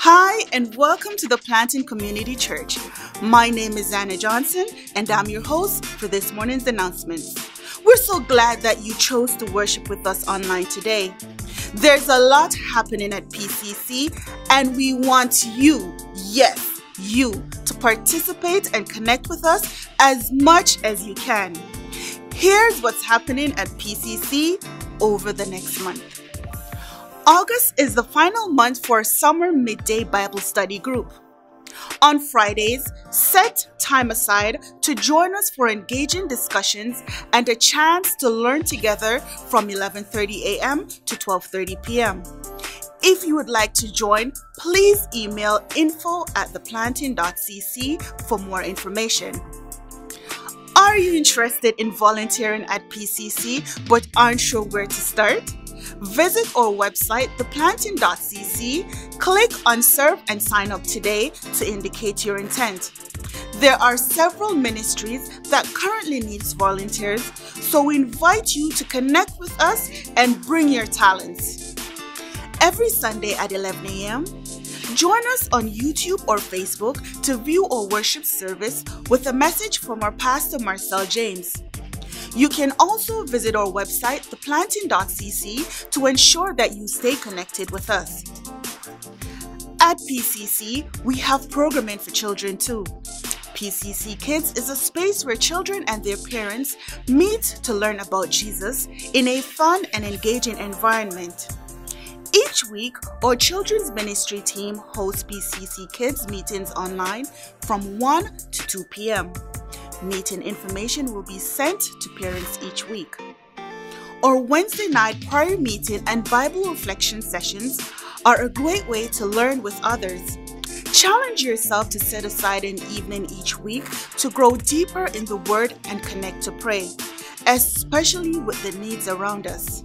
Hi, and welcome to the Planting Community Church. My name is Anna Johnson, and I'm your host for this morning's announcements. We're so glad that you chose to worship with us online today. There's a lot happening at PCC, and we want you, yes, you, to participate and connect with us as much as you can. Here's what's happening at PCC over the next month. August is the final month for summer midday Bible study group. On Fridays, set time aside to join us for engaging discussions and a chance to learn together from 11:30 a.m. to 12:30 p.m. If you would like to join, please email info at theplanting.cc for more information. Are you interested in volunteering at PCC but aren't sure where to start? Visit our website, theplanting.cc, click on Serve and sign up today to indicate your intent. There are several ministries that currently needs volunteers, so we invite you to connect with us and bring your talents. Every Sunday at 11 a.m., join us on YouTube or Facebook to view our worship service with a message from our pastor Marcel James. You can also visit our website, theplanting.cc, to ensure that you stay connected with us. At PCC, we have programming for children too. PCC Kids is a space where children and their parents meet to learn about Jesus in a fun and engaging environment. Each week, our children's ministry team hosts PCC Kids meetings online from 1 to 2 p.m. Meeting information will be sent to parents each week. Our Wednesday night prayer meeting and Bible reflection sessions are a great way to learn with others. Challenge yourself to set aside an evening each week to grow deeper in the Word and connect to pray, especially with the needs around us.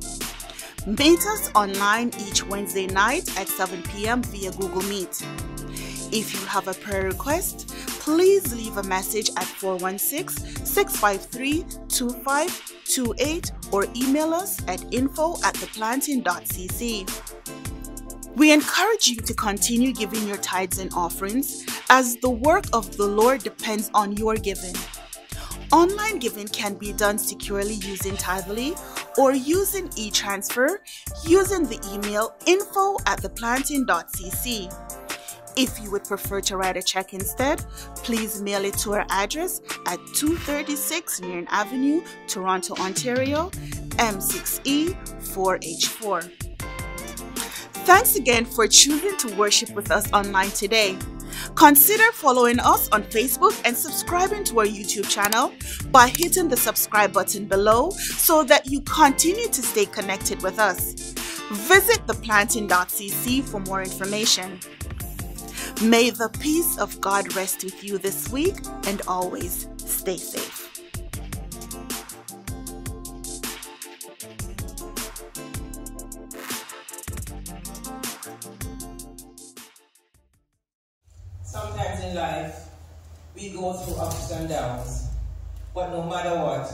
Meet us online each Wednesday night at 7 p.m. via Google Meet. If you have a prayer request, please leave a message at 416 653 2528 or email us at info at theplanting.cc. We encourage you to continue giving your tithes and offerings as the work of the Lord depends on your giving. Online giving can be done securely using Tithely or using e-transfer using the email info at theplanting.cc. If you would prefer to write a check instead, please mail it to our address at 236 Nairn Avenue, Toronto, Ontario, M6E4H4. Thanks again for choosing to worship with us online today. Consider following us on Facebook and subscribing to our YouTube channel by hitting the subscribe button below so that you continue to stay connected with us. Visit theplanting.cc for more information. May the peace of God rest with you this week and always stay safe. Sometimes in life, we go through ups and downs. But no matter what,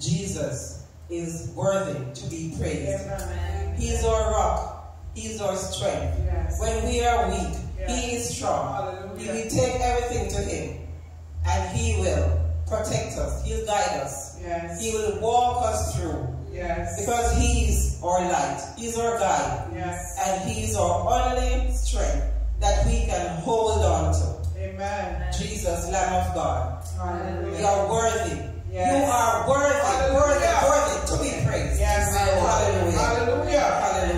Jesus is worthy to be praised. He is our rock. He is our strength. Yes. When we are weak, Yes. He is strong. Hallelujah. He will take everything to Him. And He will protect us. He'll guide us. Yes. He will walk us through. Yes. Because he is our light. He's our guide. Yes. And he is our only strength that we can hold on to. Amen. Jesus, Lamb of God. You Hallelujah. are worthy. Yes. You are worthy, worthy, worthy to be praised. Yes. Hallelujah. Hallelujah. Hallelujah.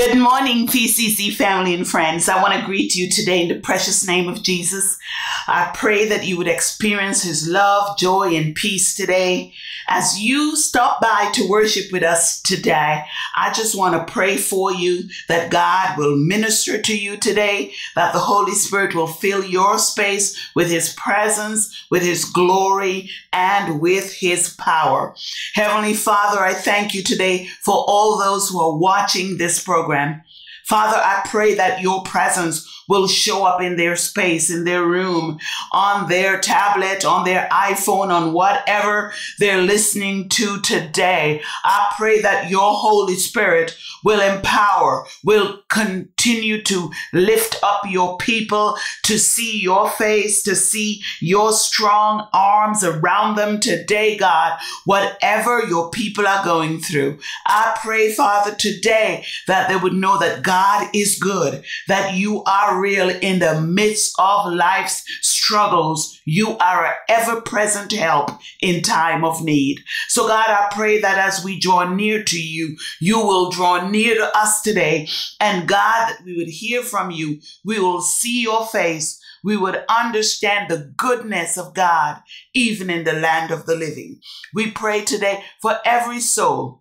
Good morning, PCC family and friends. I want to greet you today in the precious name of Jesus. I pray that you would experience his love, joy, and peace today. As you stop by to worship with us today, I just want to pray for you that God will minister to you today, that the Holy Spirit will fill your space with his presence, with his glory, and with his power. Heavenly Father, I thank you today for all those who are watching this program. Father, I pray that your presence will show up in their space, in their room, on their tablet, on their iPhone, on whatever they're listening to today. I pray that your Holy Spirit will empower, will continue to lift up your people, to see your face, to see your strong arms around them today, God, whatever your people are going through. I pray, Father, today that they would know that God is good, that you are real in the midst of life's struggles. You are an ever present help in time of need. So, God, I pray that as we draw near to you, you will draw near to us today. And God, that we would hear from you, we will see your face. We would understand the goodness of God, even in the land of the living. We pray today for every soul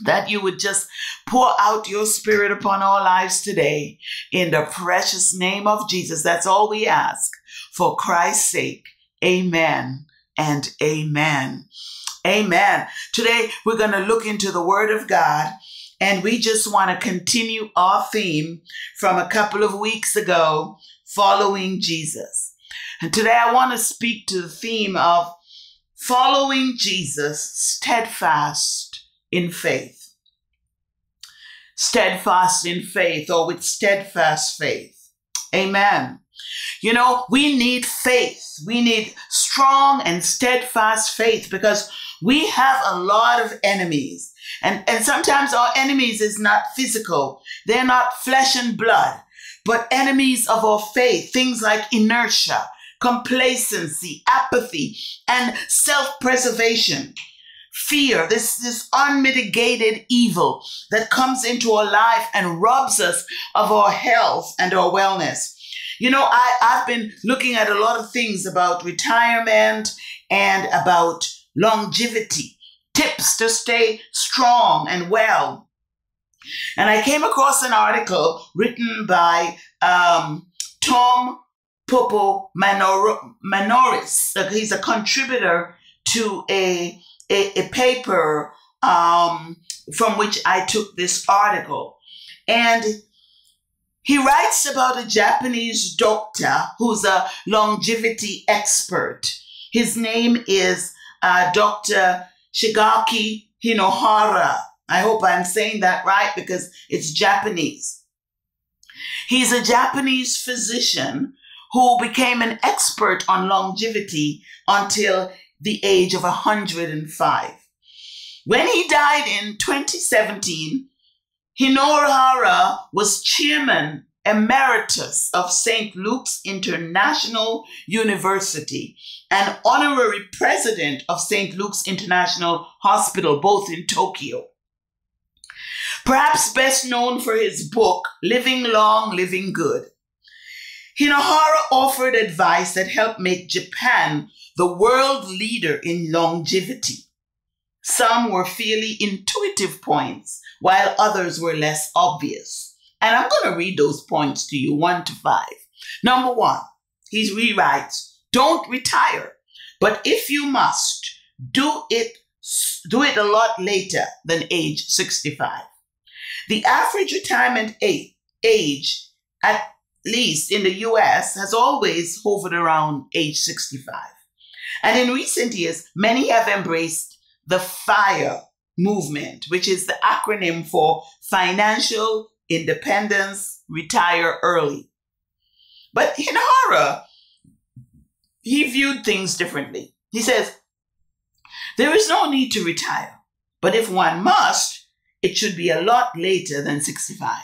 that you would just pour out your spirit upon our lives today in the precious name of Jesus. That's all we ask for Christ's sake. Amen and amen. Amen. Today we're going to look into the word of God and we just want to continue our theme from a couple of weeks ago, following Jesus. And today I want to speak to the theme of following Jesus steadfast in faith. Steadfast in faith or with steadfast faith. Amen. You know, we need faith. We need strong and steadfast faith because we have a lot of enemies. And, and sometimes our enemies is not physical. They're not flesh and blood, but enemies of our faith. Things like inertia, complacency, apathy, and self-preservation. Fear, this, this unmitigated evil that comes into our life and robs us of our health and our wellness. You know, I, I've been looking at a lot of things about retirement and about longevity, tips to stay strong and well. And I came across an article written by um, Tom Popo Manor- Manoris. He's a contributor to a, a, a paper um, from which I took this article. And he writes about a Japanese doctor who's a longevity expert. His name is uh, Dr. Shigeaki Hinohara. I hope I'm saying that right because it's Japanese. He's a Japanese physician who became an expert on longevity until the age of 105. When he died in 2017, Hinohara was chairman emeritus of St. Luke's International University and honorary president of St. Luke's International Hospital, both in Tokyo. Perhaps best known for his book, Living Long, Living Good. Hinohara offered advice that helped make Japan the world leader in longevity. Some were fairly intuitive points, while others were less obvious. And I'm going to read those points to you, one to five. Number one, he rewrites, don't retire, but if you must, do it, do it a lot later than age 65. The average retirement age, at least in the US, has always hovered around age 65. And in recent years, many have embraced the FIRE movement, which is the acronym for Financial Independence, Retire Early. But in horror, he viewed things differently. He says, There is no need to retire, but if one must, it should be a lot later than 65.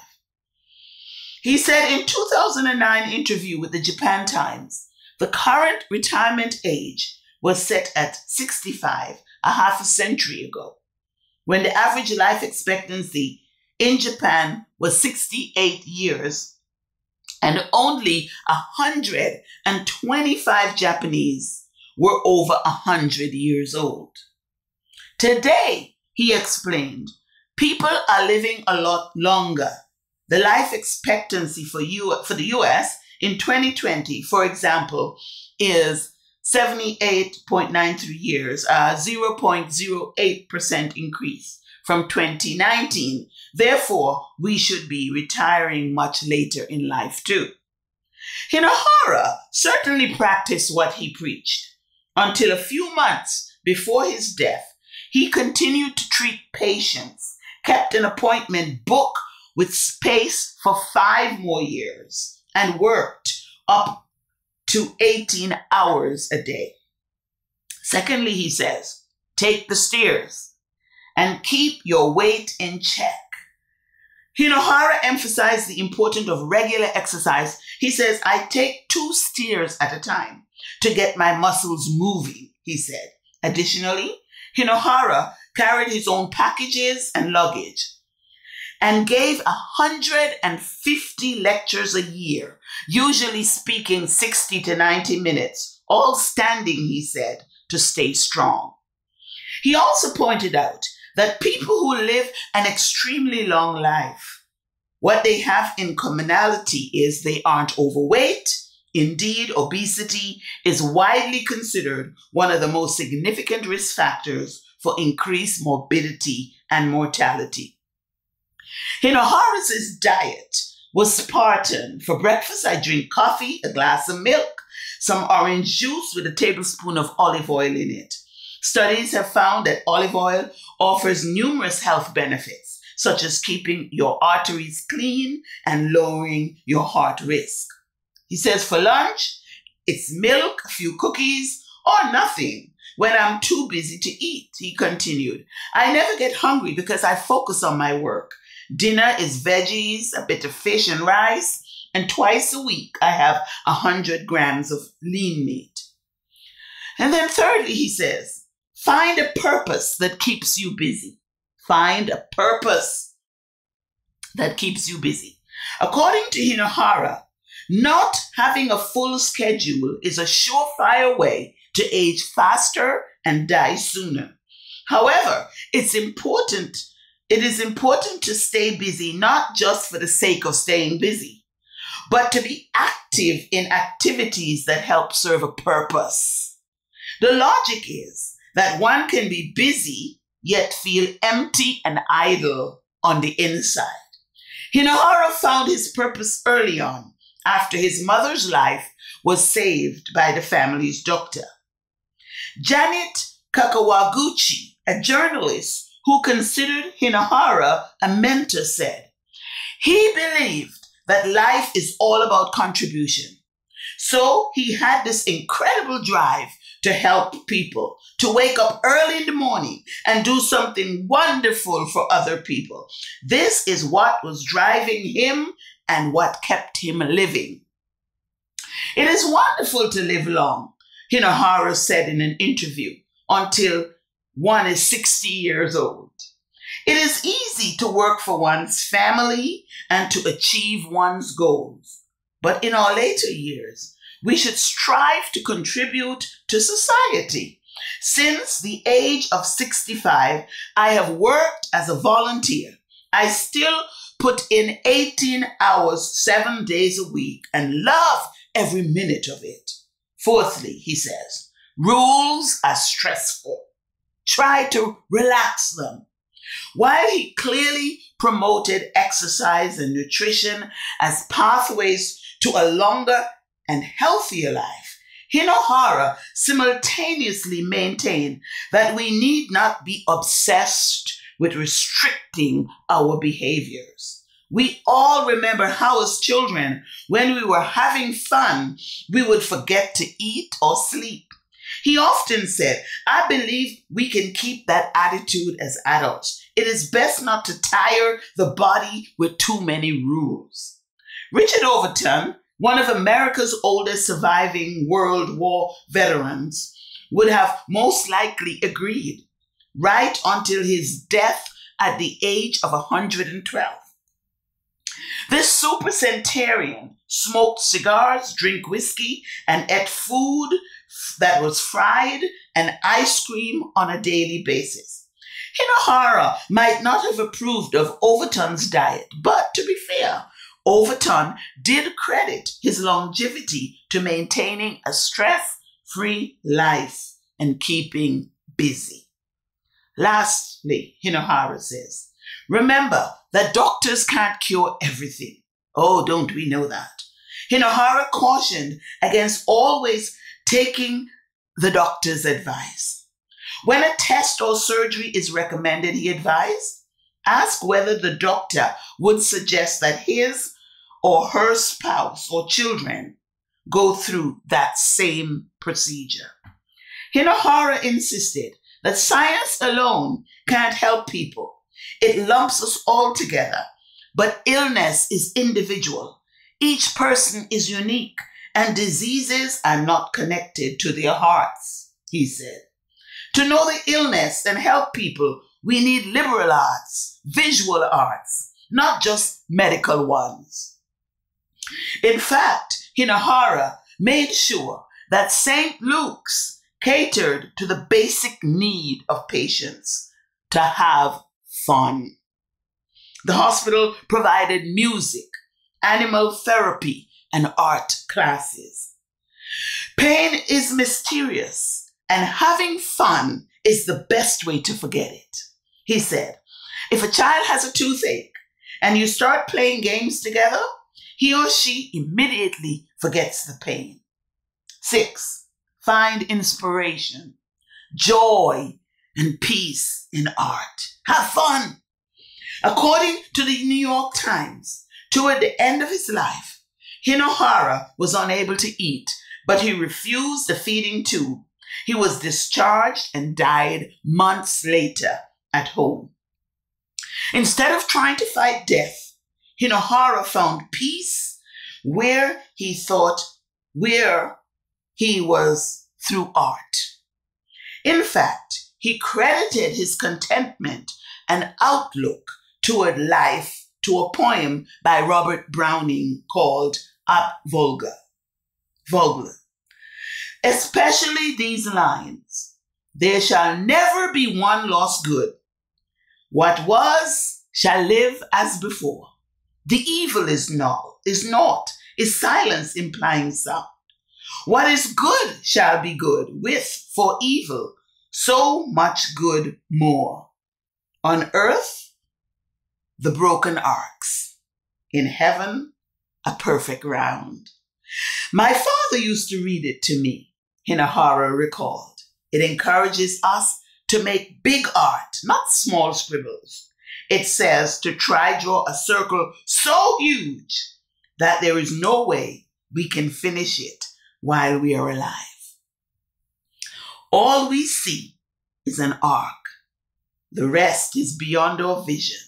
He said in 2009 interview with the Japan Times, the current retirement age was set at 65 a half a century ago, when the average life expectancy in Japan was 68 years, and only 125 Japanese were over 100 years old. Today, he explained, people are living a lot longer. The life expectancy for, U- for the US in 2020, for example, is 78.93 years, a 0.08% increase from 2019. Therefore, we should be retiring much later in life too. Hinohara certainly practiced what he preached. Until a few months before his death, he continued to treat patients, kept an appointment book with space for five more years, and worked up to 18 hours a day. Secondly, he says, take the stairs and keep your weight in check. Hinohara emphasized the importance of regular exercise. He says, I take two steers at a time to get my muscles moving, he said. Additionally, Hinohara carried his own packages and luggage and gave 150 lectures a year, usually speaking 60 to 90 minutes, all standing, he said, to stay strong. He also pointed out that people who live an extremely long life, what they have in commonality is they aren't overweight. Indeed, obesity is widely considered one of the most significant risk factors for increased morbidity and mortality. You know, Horace's diet was Spartan. For breakfast, I drink coffee, a glass of milk, some orange juice with a tablespoon of olive oil in it. Studies have found that olive oil offers numerous health benefits, such as keeping your arteries clean and lowering your heart risk. He says for lunch, it's milk, a few cookies, or nothing. When I'm too busy to eat, he continued, I never get hungry because I focus on my work. Dinner is veggies, a bit of fish and rice, and twice a week I have a hundred grams of lean meat. And then thirdly, he says, find a purpose that keeps you busy. Find a purpose that keeps you busy. According to Hinohara, not having a full schedule is a surefire way to age faster and die sooner. However, it's important it is important to stay busy not just for the sake of staying busy, but to be active in activities that help serve a purpose. The logic is that one can be busy yet feel empty and idle on the inside. Hinohara found his purpose early on after his mother's life was saved by the family's doctor. Janet Kakawaguchi, a journalist who considered Hinohara a mentor, said, He believed that life is all about contribution. So he had this incredible drive to help people, to wake up early in the morning and do something wonderful for other people. This is what was driving him and what kept him living. It is wonderful to live long, Hinohara said in an interview, until one is 60 years old. It is easy to work for one's family and to achieve one's goals. But in our later years, we should strive to contribute to society. Since the age of 65, I have worked as a volunteer. I still put in 18 hours, seven days a week, and love every minute of it. Fourthly, he says, rules are stressful tried to relax them. While he clearly promoted exercise and nutrition as pathways to a longer and healthier life, Hinohara simultaneously maintained that we need not be obsessed with restricting our behaviors. We all remember how, as children, when we were having fun, we would forget to eat or sleep. He often said, I believe we can keep that attitude as adults. It is best not to tire the body with too many rules. Richard Overton, one of America's oldest surviving World War veterans, would have most likely agreed right until his death at the age of 112. This super centurion smoked cigars, drank whiskey, and ate food that was fried and ice cream on a daily basis. Hinohara might not have approved of Overton's diet, but to be fair, Overton did credit his longevity to maintaining a stress free life and keeping busy. Lastly, Hinohara says, remember that doctors can't cure everything. Oh, don't we know that? Hinohara cautioned against always taking the doctor's advice. When a test or surgery is recommended, he advised, ask whether the doctor would suggest that his or her spouse or children go through that same procedure. Hinohara insisted that science alone can't help people. It lumps us all together, but illness is individual. Each person is unique, and diseases are not connected to their hearts, he said. To know the illness and help people, we need liberal arts, visual arts, not just medical ones. In fact, Hinohara made sure that St. Luke's catered to the basic need of patients to have fun. The hospital provided music, animal therapy, and art classes. Pain is mysterious, and having fun is the best way to forget it. He said, if a child has a toothache and you start playing games together, he or she immediately forgets the pain. Six, find inspiration, joy, and peace in art. Have fun. According to the New York Times, toward the end of his life, Hinohara was unable to eat, but he refused the feeding tube. He was discharged and died months later at home. Instead of trying to fight death, Hinohara found peace where he thought, where he was through art. In fact, he credited his contentment and outlook toward life to a poem by Robert Browning called Ab Vulga. Vogler. Especially these lines. There shall never be one lost good. What was shall live as before. The evil is null, is naught, is silence implying sound. What is good shall be good, with for evil so much good more. On earth, the broken arcs. In heaven, a perfect round. My father used to read it to me, Hinohara recalled. It encourages us to make big art, not small scribbles. It says to try draw a circle so huge that there is no way we can finish it while we are alive. All we see is an arc. The rest is beyond our vision,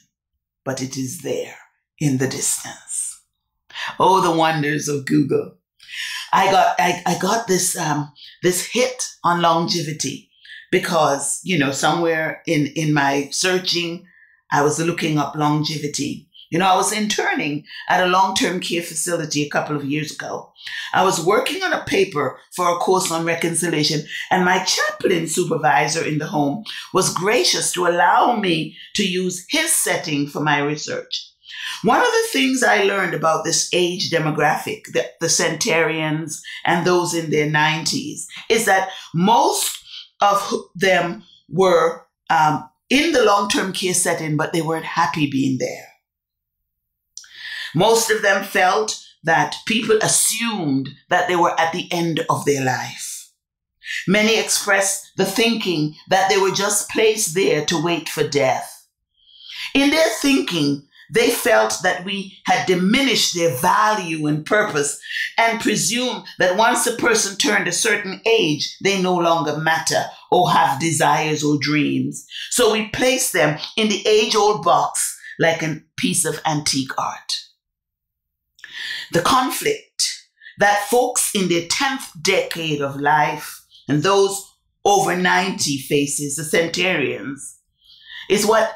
but it is there in the distance. Oh, the wonders of Google. I got I, I got this um, this hit on longevity because you know somewhere in in my searching I was looking up longevity you know, I was interning at a long term care facility a couple of years ago. I was working on a paper for a course on reconciliation, and my chaplain supervisor in the home was gracious to allow me to use his setting for my research. One of the things I learned about this age demographic, the, the centenarians and those in their 90s, is that most of them were um, in the long term care setting, but they weren't happy being there. Most of them felt that people assumed that they were at the end of their life. Many expressed the thinking that they were just placed there to wait for death. In their thinking, they felt that we had diminished their value and purpose and presumed that once a person turned a certain age, they no longer matter or have desires or dreams. So we placed them in the age old box like a piece of antique art the conflict that folks in their 10th decade of life and those over 90 faces, the centenarians, is what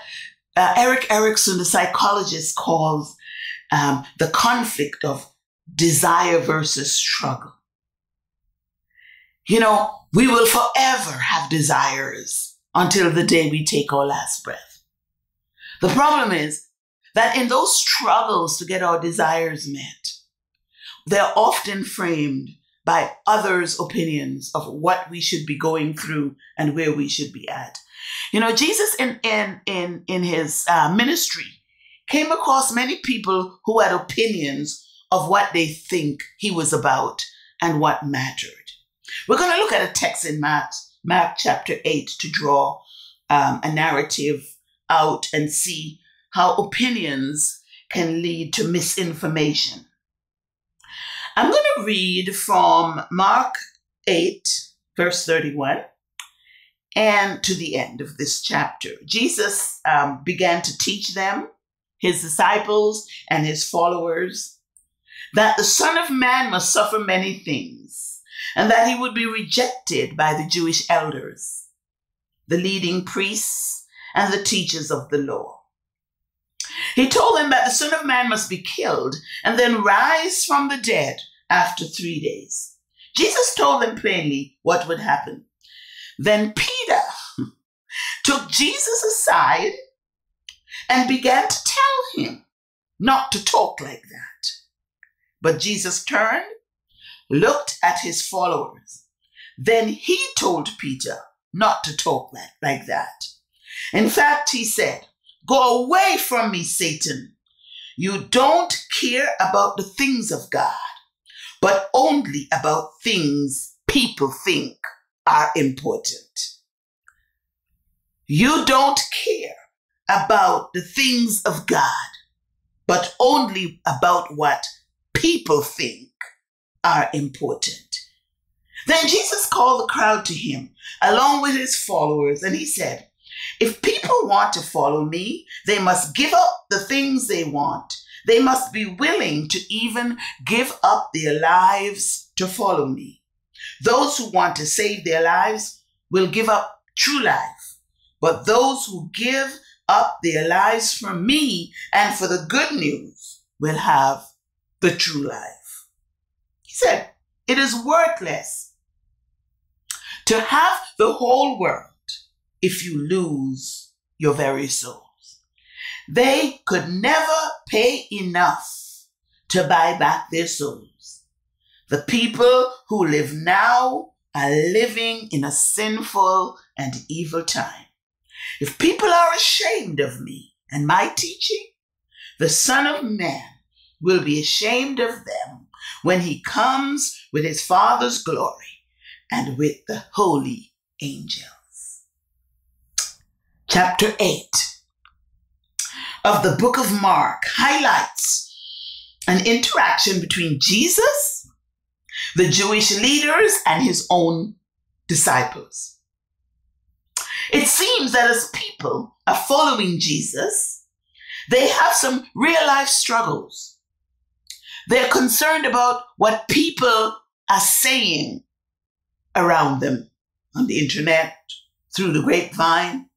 uh, Erik Erikson, the psychologist, calls um, the conflict of desire versus struggle. You know, we will forever have desires until the day we take our last breath. The problem is that in those struggles to get our desires met, they're often framed by others' opinions of what we should be going through and where we should be at. You know, Jesus in in in in his uh, ministry came across many people who had opinions of what they think he was about and what mattered. We're going to look at a text in Mark, Mark chapter 8 to draw um, a narrative out and see how opinions can lead to misinformation. I'm going to read from Mark 8, verse 31, and to the end of this chapter. Jesus um, began to teach them, his disciples, and his followers, that the Son of Man must suffer many things, and that he would be rejected by the Jewish elders, the leading priests, and the teachers of the law he told them that the Son of Man must be killed and then rise from the dead after three days. Jesus told them plainly what would happen. Then Peter took Jesus aside and began to tell him not to talk like that. But Jesus turned, looked at his followers. Then he told Peter not to talk like that. In fact, he said, Go away from me, Satan. You don't care about the things of God, but only about things people think are important. You don't care about the things of God, but only about what people think are important. Then Jesus called the crowd to him along with his followers, and he said, if people want to follow me, they must give up the things they want. They must be willing to even give up their lives to follow me. Those who want to save their lives will give up true life. But those who give up their lives for me and for the good news will have the true life. He said, It is worthless to have the whole world if you lose your very souls. They could never pay enough to buy back their souls. The people who live now are living in a sinful and evil time. If people are ashamed of me and my teaching, the Son of Man will be ashamed of them when he comes with his Father's glory and with the holy angels chapter 8 of the book of Mark highlights an interaction between Jesus, the Jewish leaders, and his own disciples. It seems that as people are following Jesus, they have some real life struggles. They're concerned about what people are saying around them on the internet, through the grapevine,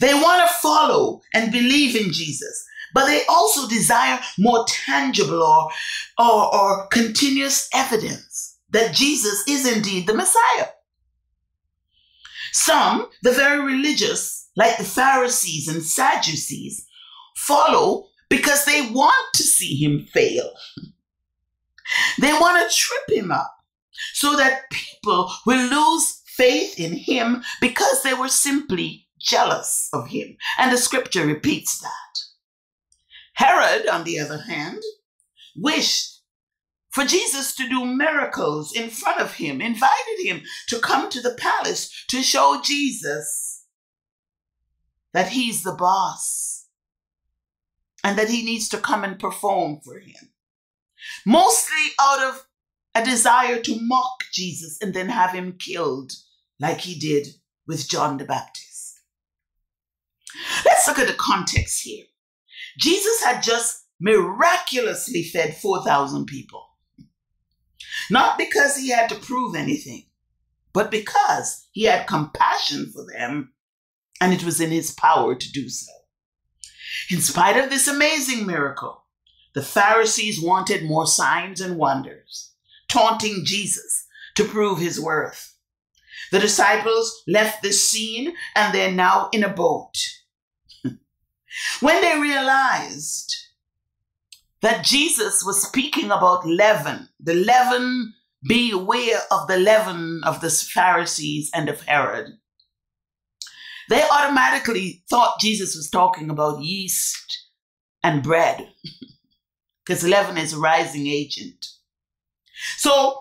they want to follow and believe in Jesus, but they also desire more tangible or, or, or continuous evidence that Jesus is indeed the Messiah. Some, the very religious, like the Pharisees and Sadducees, follow because they want to see him fail. They want to trip him up so that people will lose faith in him because they were simply jealous of him. And the scripture repeats that. Herod, on the other hand, wished for Jesus to do miracles in front of him, invited him to come to the palace to show Jesus that he's the boss and that he needs to come and perform for him. Mostly out of a desire to mock Jesus and then have him killed like he did with John the Baptist. Let's look at the context here. Jesus had just miraculously fed 4,000 people. Not because he had to prove anything, but because he had compassion for them and it was in his power to do so. In spite of this amazing miracle, the Pharisees wanted more signs and wonders, taunting Jesus to prove his worth. The disciples left the scene and they're now in a boat. when they realized that Jesus was speaking about leaven, the leaven, beware of the leaven of the Pharisees and of Herod, they automatically thought Jesus was talking about yeast and bread because leaven is a rising agent. So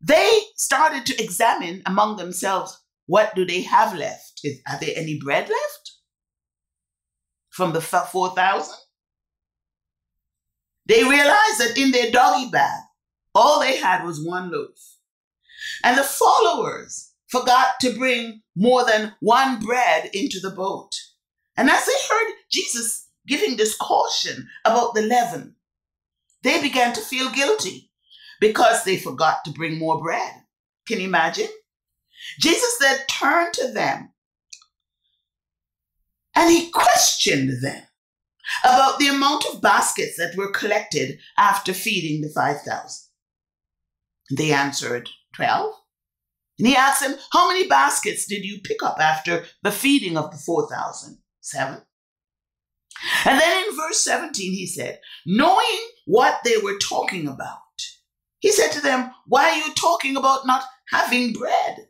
they started to examine among themselves what do they have left? Is, are there any bread left from the 4,000? They realized that in their doggy bag, all they had was one loaf. And the followers forgot to bring more than one bread into the boat. And as they heard Jesus giving this caution about the leaven, they began to feel guilty because they forgot to bring more bread. Can you imagine? Jesus then turned to them and he questioned them about the amount of baskets that were collected after feeding the 5,000. They answered, 12. And he asked them, How many baskets did you pick up after the feeding of the 4,000? Seven. And then in verse 17, he said, Knowing what they were talking about, he said to them, Why are you talking about not having bread?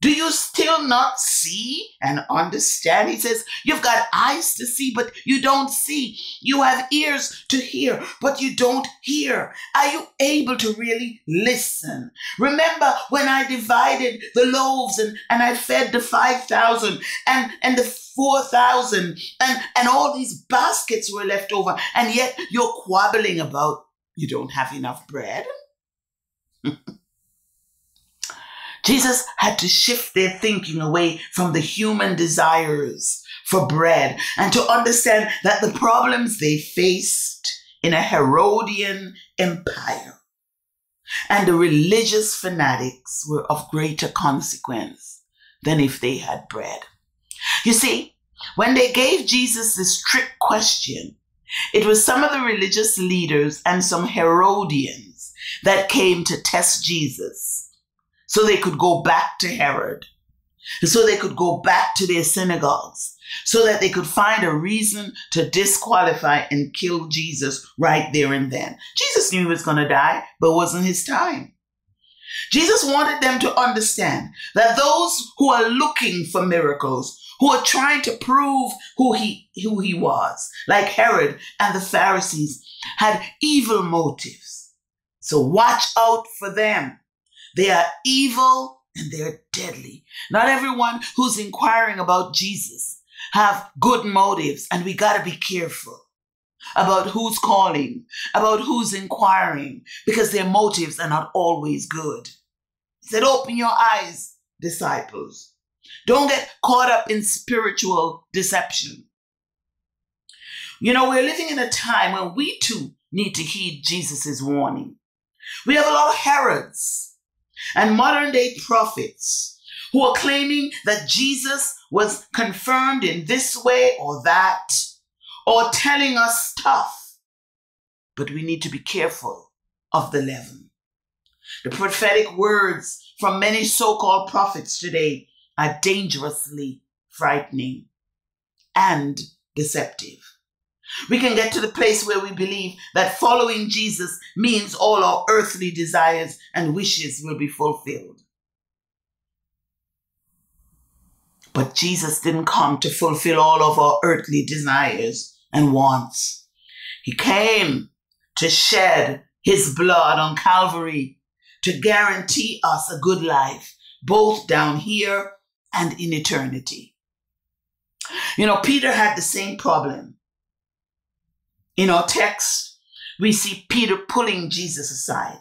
Do you still not see and understand? He says, You've got eyes to see, but you don't see. You have ears to hear, but you don't hear. Are you able to really listen? Remember when I divided the loaves and, and I fed the 5,000 and, and the 4,000 and, and all these baskets were left over, and yet you're quabbling about you don't have enough bread? Jesus had to shift their thinking away from the human desires for bread and to understand that the problems they faced in a Herodian empire and the religious fanatics were of greater consequence than if they had bread. You see, when they gave Jesus this trick question, it was some of the religious leaders and some Herodians that came to test Jesus so they could go back to Herod, so they could go back to their synagogues, so that they could find a reason to disqualify and kill Jesus right there and then. Jesus knew he was going to die, but wasn't his time. Jesus wanted them to understand that those who are looking for miracles, who are trying to prove who he, who he was, like Herod and the Pharisees, had evil motives. So watch out for them. They are evil and they're deadly. Not everyone who's inquiring about Jesus have good motives, and we got to be careful about who's calling, about who's inquiring, because their motives are not always good. He said, Open your eyes, disciples. Don't get caught up in spiritual deception. You know, we're living in a time when we too need to heed Jesus' warning. We have a lot of Herods and modern day prophets who are claiming that Jesus was confirmed in this way or that, or telling us stuff. But we need to be careful of the leaven. The prophetic words from many so called prophets today are dangerously frightening and deceptive. We can get to the place where we believe that following Jesus means all our earthly desires and wishes will be fulfilled. But Jesus didn't come to fulfill all of our earthly desires and wants. He came to shed his blood on Calvary to guarantee us a good life, both down here and in eternity. You know, Peter had the same problem. In our text, we see Peter pulling Jesus aside.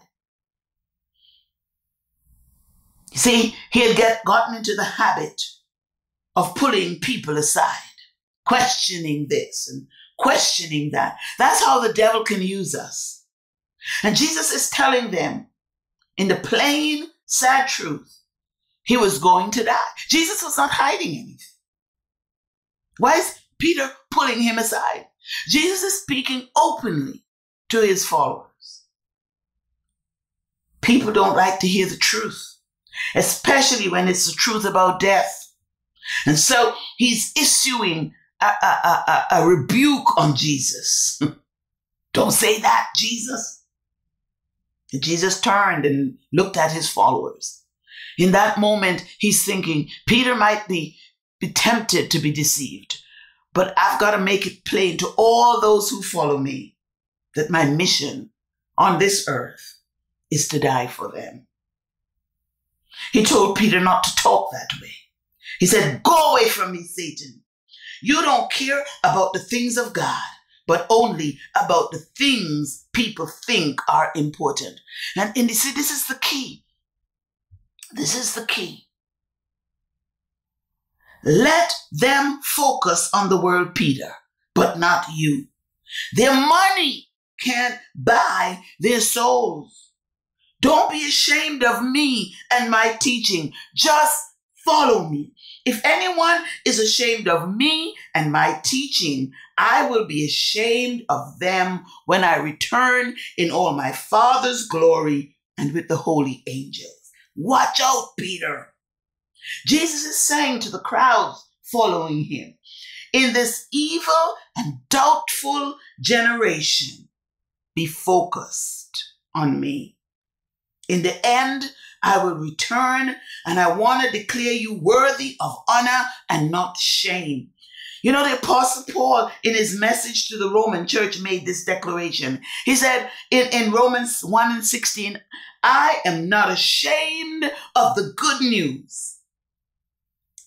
You see, he had get, gotten into the habit of pulling people aside, questioning this and questioning that. That's how the devil can use us. And Jesus is telling them in the plain, sad truth, he was going to die. Jesus was not hiding anything. Why is Peter pulling him aside? Jesus is speaking openly to his followers. People don't like to hear the truth, especially when it's the truth about death. And so he's issuing a, a, a, a rebuke on Jesus. don't say that, Jesus. And Jesus turned and looked at his followers. In that moment, he's thinking, Peter might be, be tempted to be deceived, but I've got to make it plain to all those who follow me that my mission on this earth is to die for them. He told Peter not to talk that way. He said, Go away from me, Satan. You don't care about the things of God, but only about the things people think are important. And, and you see, this is the key. This is the key. Let them focus on the word Peter, but not you. Their money can't buy their souls. Don't be ashamed of me and my teaching. Just follow me. If anyone is ashamed of me and my teaching, I will be ashamed of them when I return in all my Father's glory and with the holy angels. Watch out, Peter. Jesus is saying to the crowds following him, in this evil and doubtful generation, be focused on me. In the end, I will return and I want to declare you worthy of honor and not shame. You know, the Apostle Paul, in his message to the Roman church, made this declaration. He said in, in Romans 1 and 16, I am not ashamed of the good news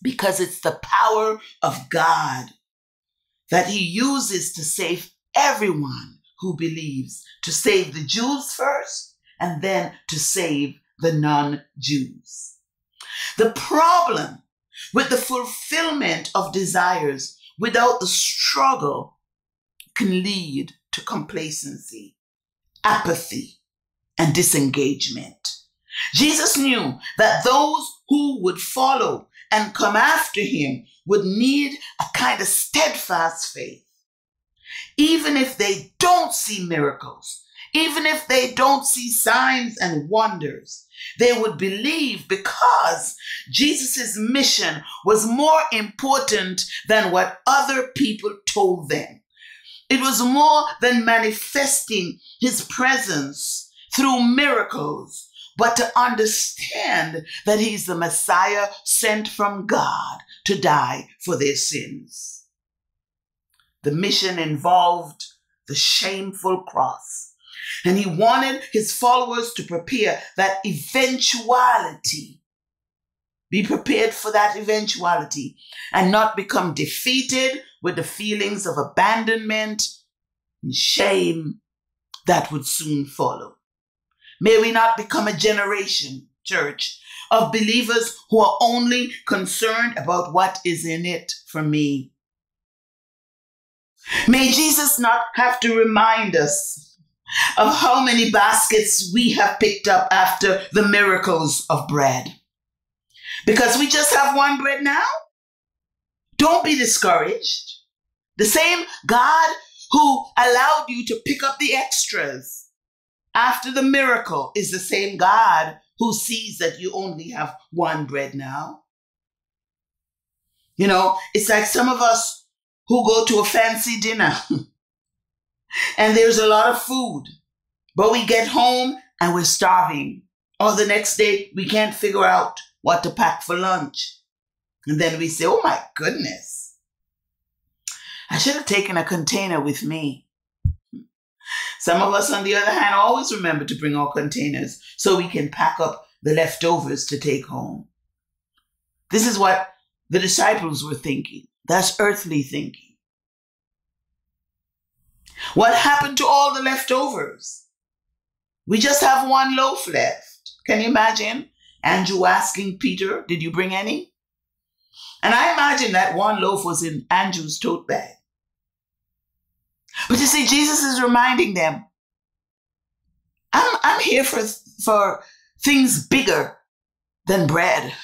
because it's the power of God that he uses to save everyone who believes, to save the Jews first and then to save the non Jews. The problem with the fulfillment of desires without the struggle can lead to complacency, apathy, and disengagement. Jesus knew that those who would follow and come after him would need a kind of steadfast faith. Even if they don't see miracles, even if they don't see signs and wonders, they would believe because Jesus' mission was more important than what other people told them. It was more than manifesting his presence through miracles, but to understand that he's the Messiah sent from God to die for their sins. The mission involved the shameful cross and he wanted his followers to prepare that eventuality. Be prepared for that eventuality and not become defeated with the feelings of abandonment and shame that would soon follow. May we not become a generation, church, of believers who are only concerned about what is in it for me. May Jesus not have to remind us of how many baskets we have picked up after the miracles of bread. Because we just have one bread now? Don't be discouraged. The same God who allowed you to pick up the extras after the miracle is the same God who sees that you only have one bread now. You know, it's like some of us who go to a fancy dinner and there's a lot of food. But we get home and we're starving. Or the next day, we can't figure out what to pack for lunch. And then we say, oh my goodness, I should have taken a container with me. Some of us, on the other hand, always remember to bring our containers so we can pack up the leftovers to take home. This is what the disciples were thinking. That's earthly thinking. What happened to all the leftovers? We just have one loaf left. Can you imagine? Andrew asking Peter, Did you bring any? And I imagine that one loaf was in Andrew's tote bag. But you see, Jesus is reminding them, I'm, I'm here for, for things bigger than bread.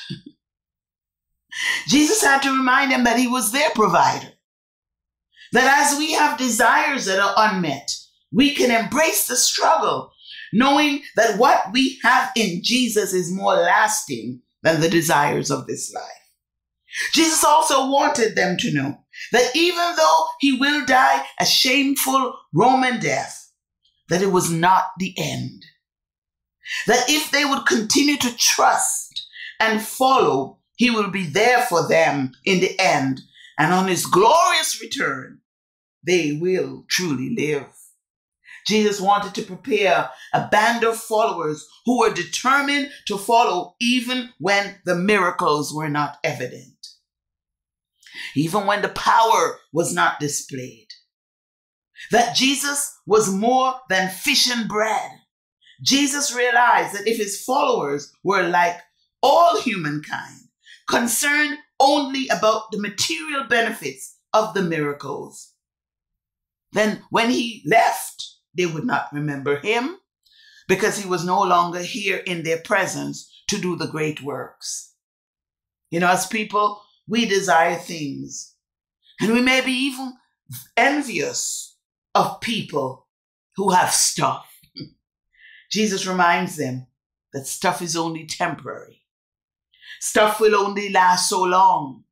Jesus had to remind them that he was their provider. that as we have desires that are unmet, we can embrace the struggle, knowing that what we have in Jesus is more lasting than the desires of this life. Jesus also wanted them to know that even though he will die a shameful Roman death, that it was not the end. That if they would continue to trust and follow, he will be there for them in the end. And on his glorious return, they will truly live. Jesus wanted to prepare a band of followers who were determined to follow even when the miracles were not evident, even when the power was not displayed. That Jesus was more than fish and bread. Jesus realized that if his followers were like all humankind, concerned only about the material benefits of the miracles, then when he left, they would not remember him because he was no longer here in their presence to do the great works. You know, as people, we desire things and we may be even envious of people who have stuff. Jesus reminds them that stuff is only temporary. Stuff will only last so long.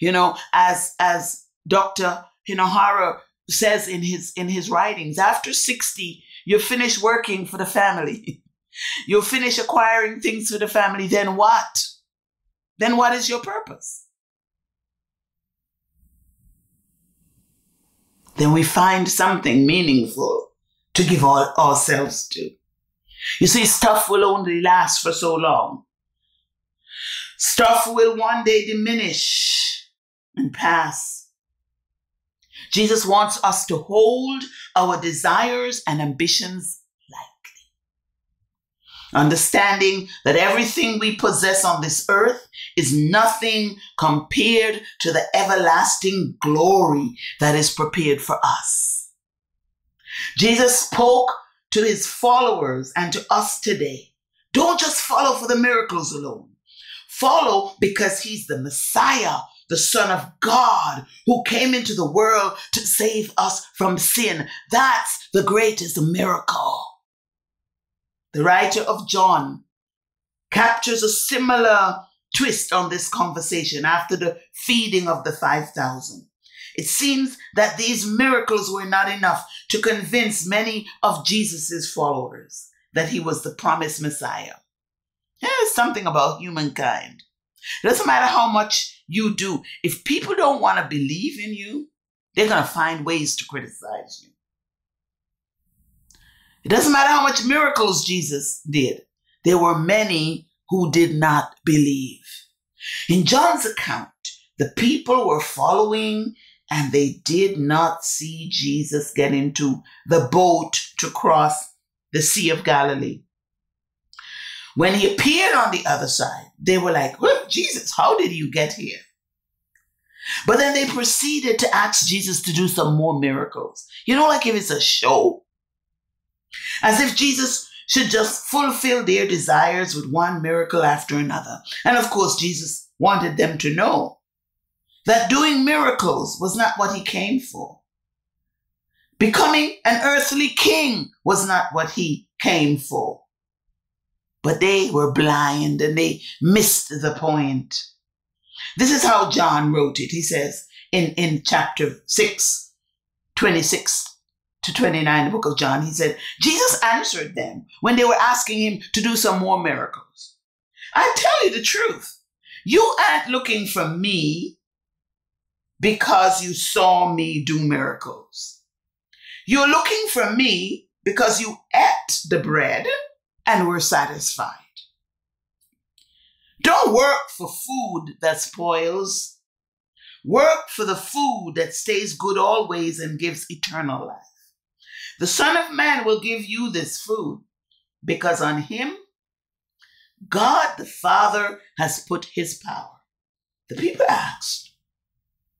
You know, as as Dr. Hinohara says in his in his writings, after 60, you finish working for the family. you finish acquiring things for the family, then what? Then what is your purpose? Then we find something meaningful to give all, ourselves to. You see, stuff will only last for so long. Stuff will one day diminish and pass. Jesus wants us to hold our desires and ambitions. Understanding that everything we possess on this earth is nothing compared to the everlasting glory that is prepared for us. Jesus spoke to his followers and to us today. Don't just follow for the miracles alone. Follow because he's the Messiah, the Son of God, who came into the world to save us from sin. That's the greatest miracle. The writer of John captures a similar twist on this conversation after the feeding of the 5,000. It seems that these miracles were not enough to convince many of Jesus' followers that he was the promised Messiah. There's something about humankind. It doesn't matter how much you do. If people don't want to believe in you, they're going to find ways to criticize you. It doesn't matter how much miracles Jesus did. There were many who did not believe. In John's account, the people were following and they did not see Jesus get into the boat to cross the Sea of Galilee. When he appeared on the other side, they were like, well, Jesus, how did you get here? But then they proceeded to ask Jesus to do some more miracles. You know, like if it's a show. As if Jesus should just fulfill their desires with one miracle after another. And of course, Jesus wanted them to know that doing miracles was not what he came for. Becoming an earthly king was not what he came for. But they were blind and they missed the point. This is how John wrote it. He says in, in chapter 6, 26 to 29, the book of John, he said, Jesus answered them when they were asking him to do some more miracles. I tell you the truth. You aren't looking for me because you saw me do miracles. You're looking for me because you ate the bread and were satisfied. Don't work for food that spoils. Work for the food that stays good always and gives eternal life. The Son of Man will give you this food because on him, God the Father has put his power. The people asked,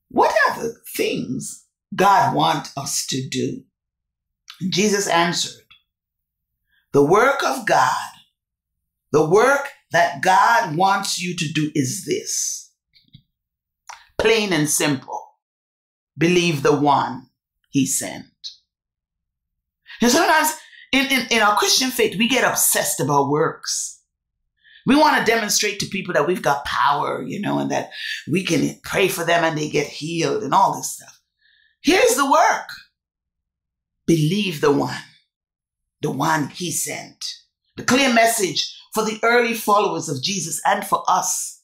What are the things God wants us to do? Jesus answered, The work of God, the work that God wants you to do is this plain and simple believe the one he sent. And sometimes in, in, in our Christian faith, we get obsessed about works. We want to demonstrate to people that we've got power, you know, and that we can pray for them and they get healed and all this stuff. Here's the work believe the one, the one he sent. The clear message for the early followers of Jesus and for us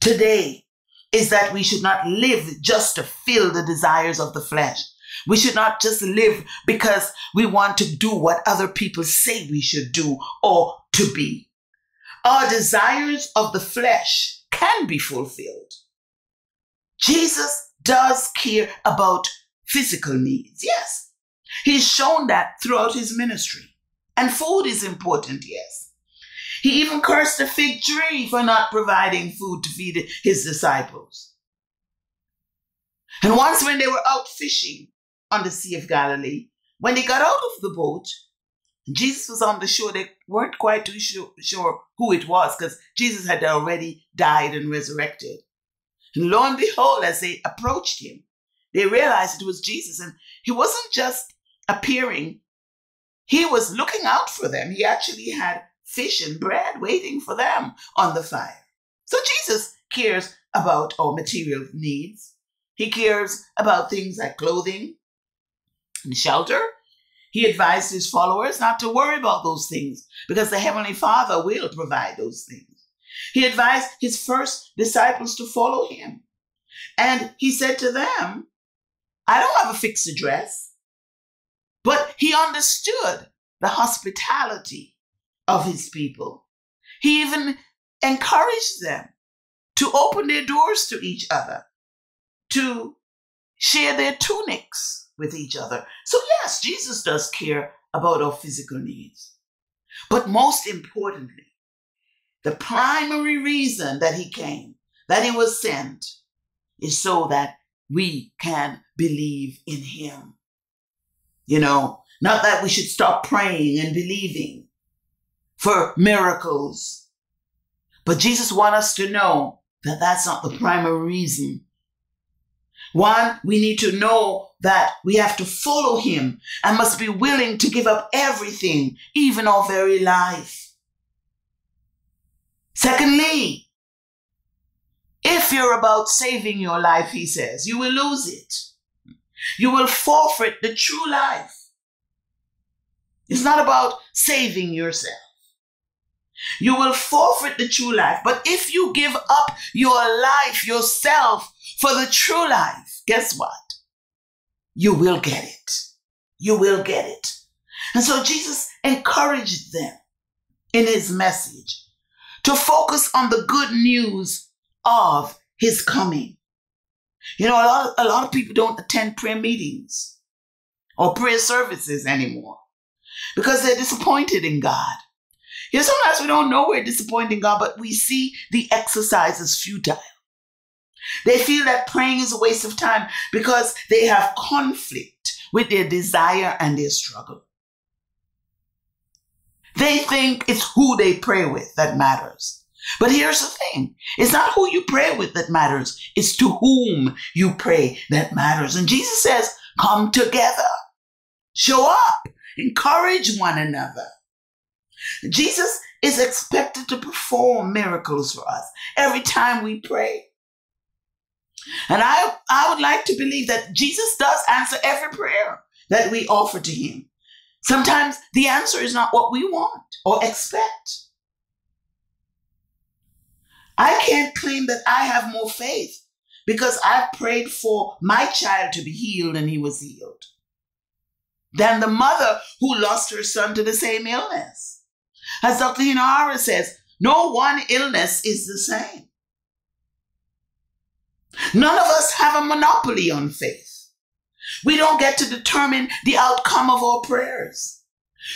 today is that we should not live just to fill the desires of the flesh. We should not just live because we want to do what other people say we should do or to be. Our desires of the flesh can be fulfilled. Jesus does care about physical needs. Yes. He's shown that throughout his ministry. And food is important, yes. He even cursed the fig tree for not providing food to feed his disciples. And once when they were out fishing on the Sea of Galilee, when they got out of the boat, Jesus was on the shore. They weren't quite too sure, sure who it was because Jesus had already died and resurrected. And lo and behold, as they approached him, they realized it was Jesus. And he wasn't just appearing, he was looking out for them. He actually had fish and bread waiting for them on the fire. So Jesus cares about our material needs. He cares about things like clothing and shelter. He advised his followers not to worry about those things because the Heavenly Father will provide those things. He advised his first disciples to follow him. And he said to them, I don't have a fixed address. But he understood the hospitality of his people. He even encouraged them to open their doors to each other, to share their tunics with each other. So, yes, Jesus does care about our physical needs. But most importantly, the primary reason that he came, that he was sent, is so that we can believe in him. You know, not that we should stop praying and believing for miracles. But Jesus wants us to know that that's not the primary reason. One, we need to know that we have to follow him and must be willing to give up everything, even our very life. Secondly, if you're about saving your life, he says, you will lose it. You will forfeit the true life. It's not about saving yourself. You will forfeit the true life. But if you give up your life, yourself, for the true life, guess what? You will get it. You will get it. And so Jesus encouraged them in his message to focus on the good news of his coming. You know, a lot, a lot of people don't attend prayer meetings or prayer services anymore because they're disappointed in God. You know, sometimes we don't know we're disappointing God, but we see the exercise as futile. They feel that praying is a waste of time because they have conflict with their desire and their struggle. They think it's who they pray with that matters. But here's the thing it's not who you pray with that matters, it's to whom you pray that matters. And Jesus says, Come together, show up, encourage one another. Jesus is expected to perform miracles for us every time we pray. And I, I would like to believe that Jesus does answer every prayer that we offer to him. Sometimes the answer is not what we want or expect. I can't claim that I have more faith because I've prayed for my child to be healed and he was healed than the mother who lost her son to the same illness. As Dr. Hinohara says, no one illness is the same. None of us have a monopoly on faith. We don't get to determine the outcome of our prayers.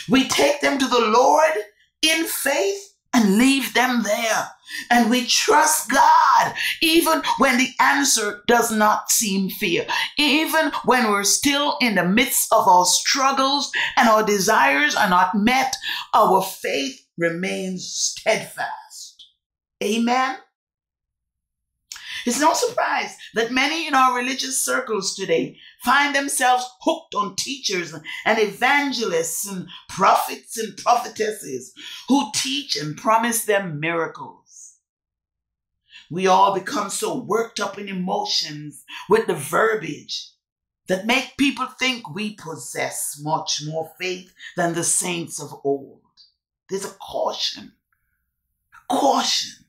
We take them to the Lord in faith and leave them there. And we trust God even when the answer does not seem fair. Even when we're still in the midst of our struggles and our desires are not met, our faith remains steadfast. Amen. It's no surprise that many in our religious circles today find themselves hooked on teachers and evangelists and prophets and prophetesses who teach and promise them miracles. We all become so worked up in emotions with the verbiage that make people think we possess much more faith than the saints of old. There's a caution, a caution.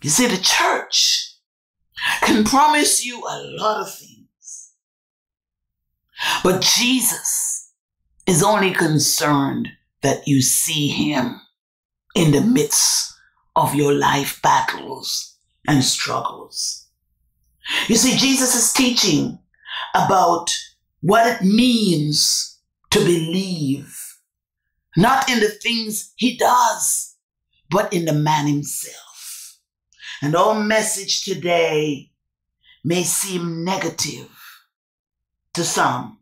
You see, the church can promise you a lot of things, but Jesus is only concerned that you see him in the midst of your life battles and struggles. You see, Jesus is teaching about what it means to believe, not in the things he does, but in the man himself. And our message today may seem negative to some.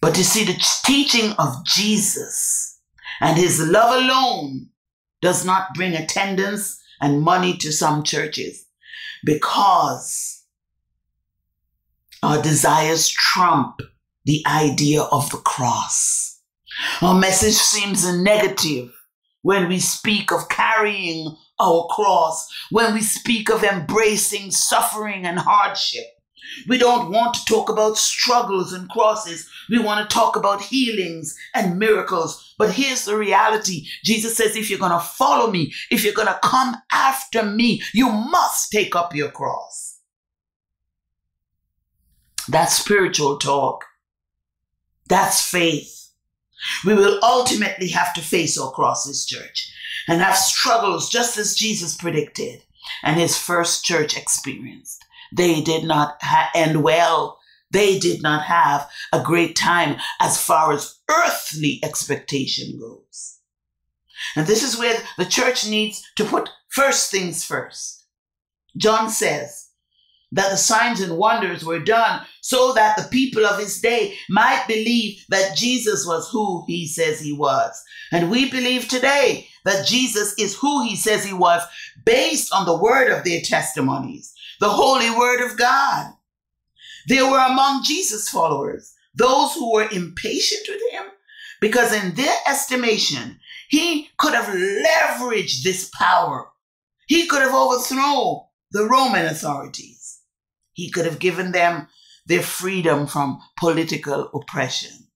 But you see, the teaching of Jesus and his love alone does not bring attendance and money to some churches because our desires trump the idea of the cross. Our message seems negative when we speak of carrying our cross, when we speak of embracing suffering and hardship. We don't want to talk about struggles and crosses. We want to talk about healings and miracles. But here's the reality Jesus says, if you're going to follow me, if you're going to come after me, you must take up your cross. That's spiritual talk. That's faith. We will ultimately have to face our crosses, church, and have struggles just as Jesus predicted and his first church experienced. They did not ha- end well. They did not have a great time as far as earthly expectation goes. And this is where the church needs to put first things first. John says that the signs and wonders were done so that the people of his day might believe that Jesus was who he says he was. And we believe today that Jesus is who he says he was based on the word of their testimonies the holy word of God. There were among Jesus' followers those who were impatient with him because, in their estimation, he could have leveraged this power. He could have overthrown the Roman authorities. He could have given them their freedom from political oppression.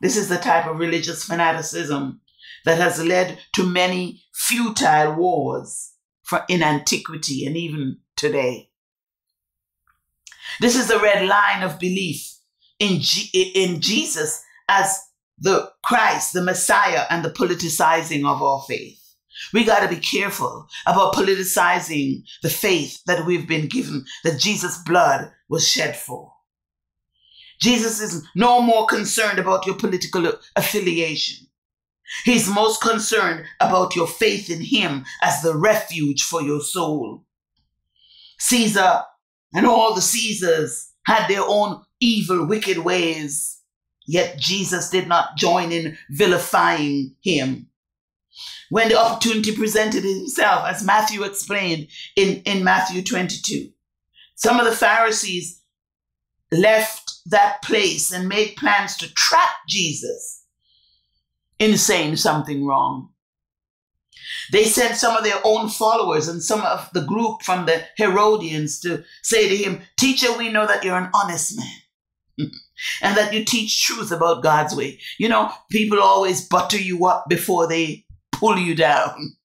This is the type of religious fanaticism that has led to many futile wars in antiquity and even today. This is the red line of belief in, G- in Jesus as the Christ, the Messiah, and the politicizing of our faith. We got to be careful about politicizing the faith that we've been given, that Jesus' blood was shed for. Jesus is no more concerned about your political affiliation. He's most concerned about your faith in Him as the refuge for your soul. Caesar and all the Caesars had their own evil, wicked ways. Yet Jesus did not join in vilifying him. When the opportunity presented itself, as Matthew explained in, in Matthew 22, some of the Pharisees left that place and made plans to trap Jesus in saying something wrong. They sent some of their own followers and some of the group from the Herodians to say to him, Teacher, we know that you're an honest man. and that you teach truth about God's way. You know, people always butter you up before they pull you down.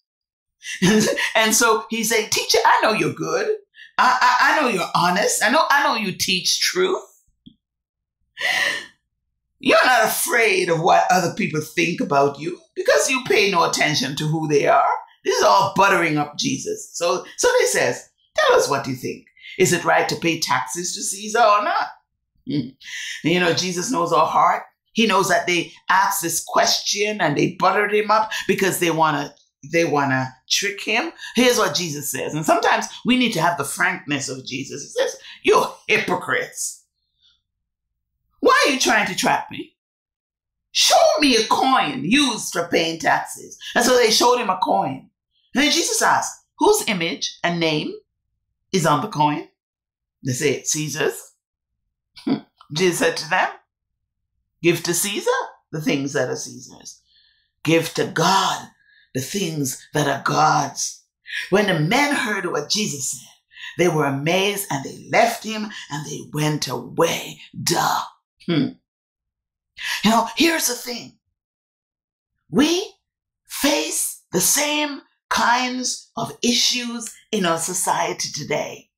and so he said, Teacher, I know you're good. I, I, I know you're honest. I know I know you teach truth. You're not afraid of what other people think about you because you pay no attention to who they are. This is all buttering up Jesus. So, so they says, tell us what you think. Is it right to pay taxes to Caesar or not? Hmm. You know, Jesus knows our heart. He knows that they asked this question and they buttered him up because they want to they want to trick him. Here's what Jesus says. And sometimes we need to have the frankness of Jesus. He says, You're hypocrites. Why are you trying to trap me? Show me a coin used for paying taxes. And so they showed him a coin. And then Jesus asked, Whose image and name is on the coin? They say, Caesar's. Jesus said to them, Give to Caesar the things that are Caesar's. Give to God the things that are God's. When the men heard what Jesus said, they were amazed and they left him and they went away. Duh. Hmm. You know, here's the thing. We face the same kinds of issues in our society today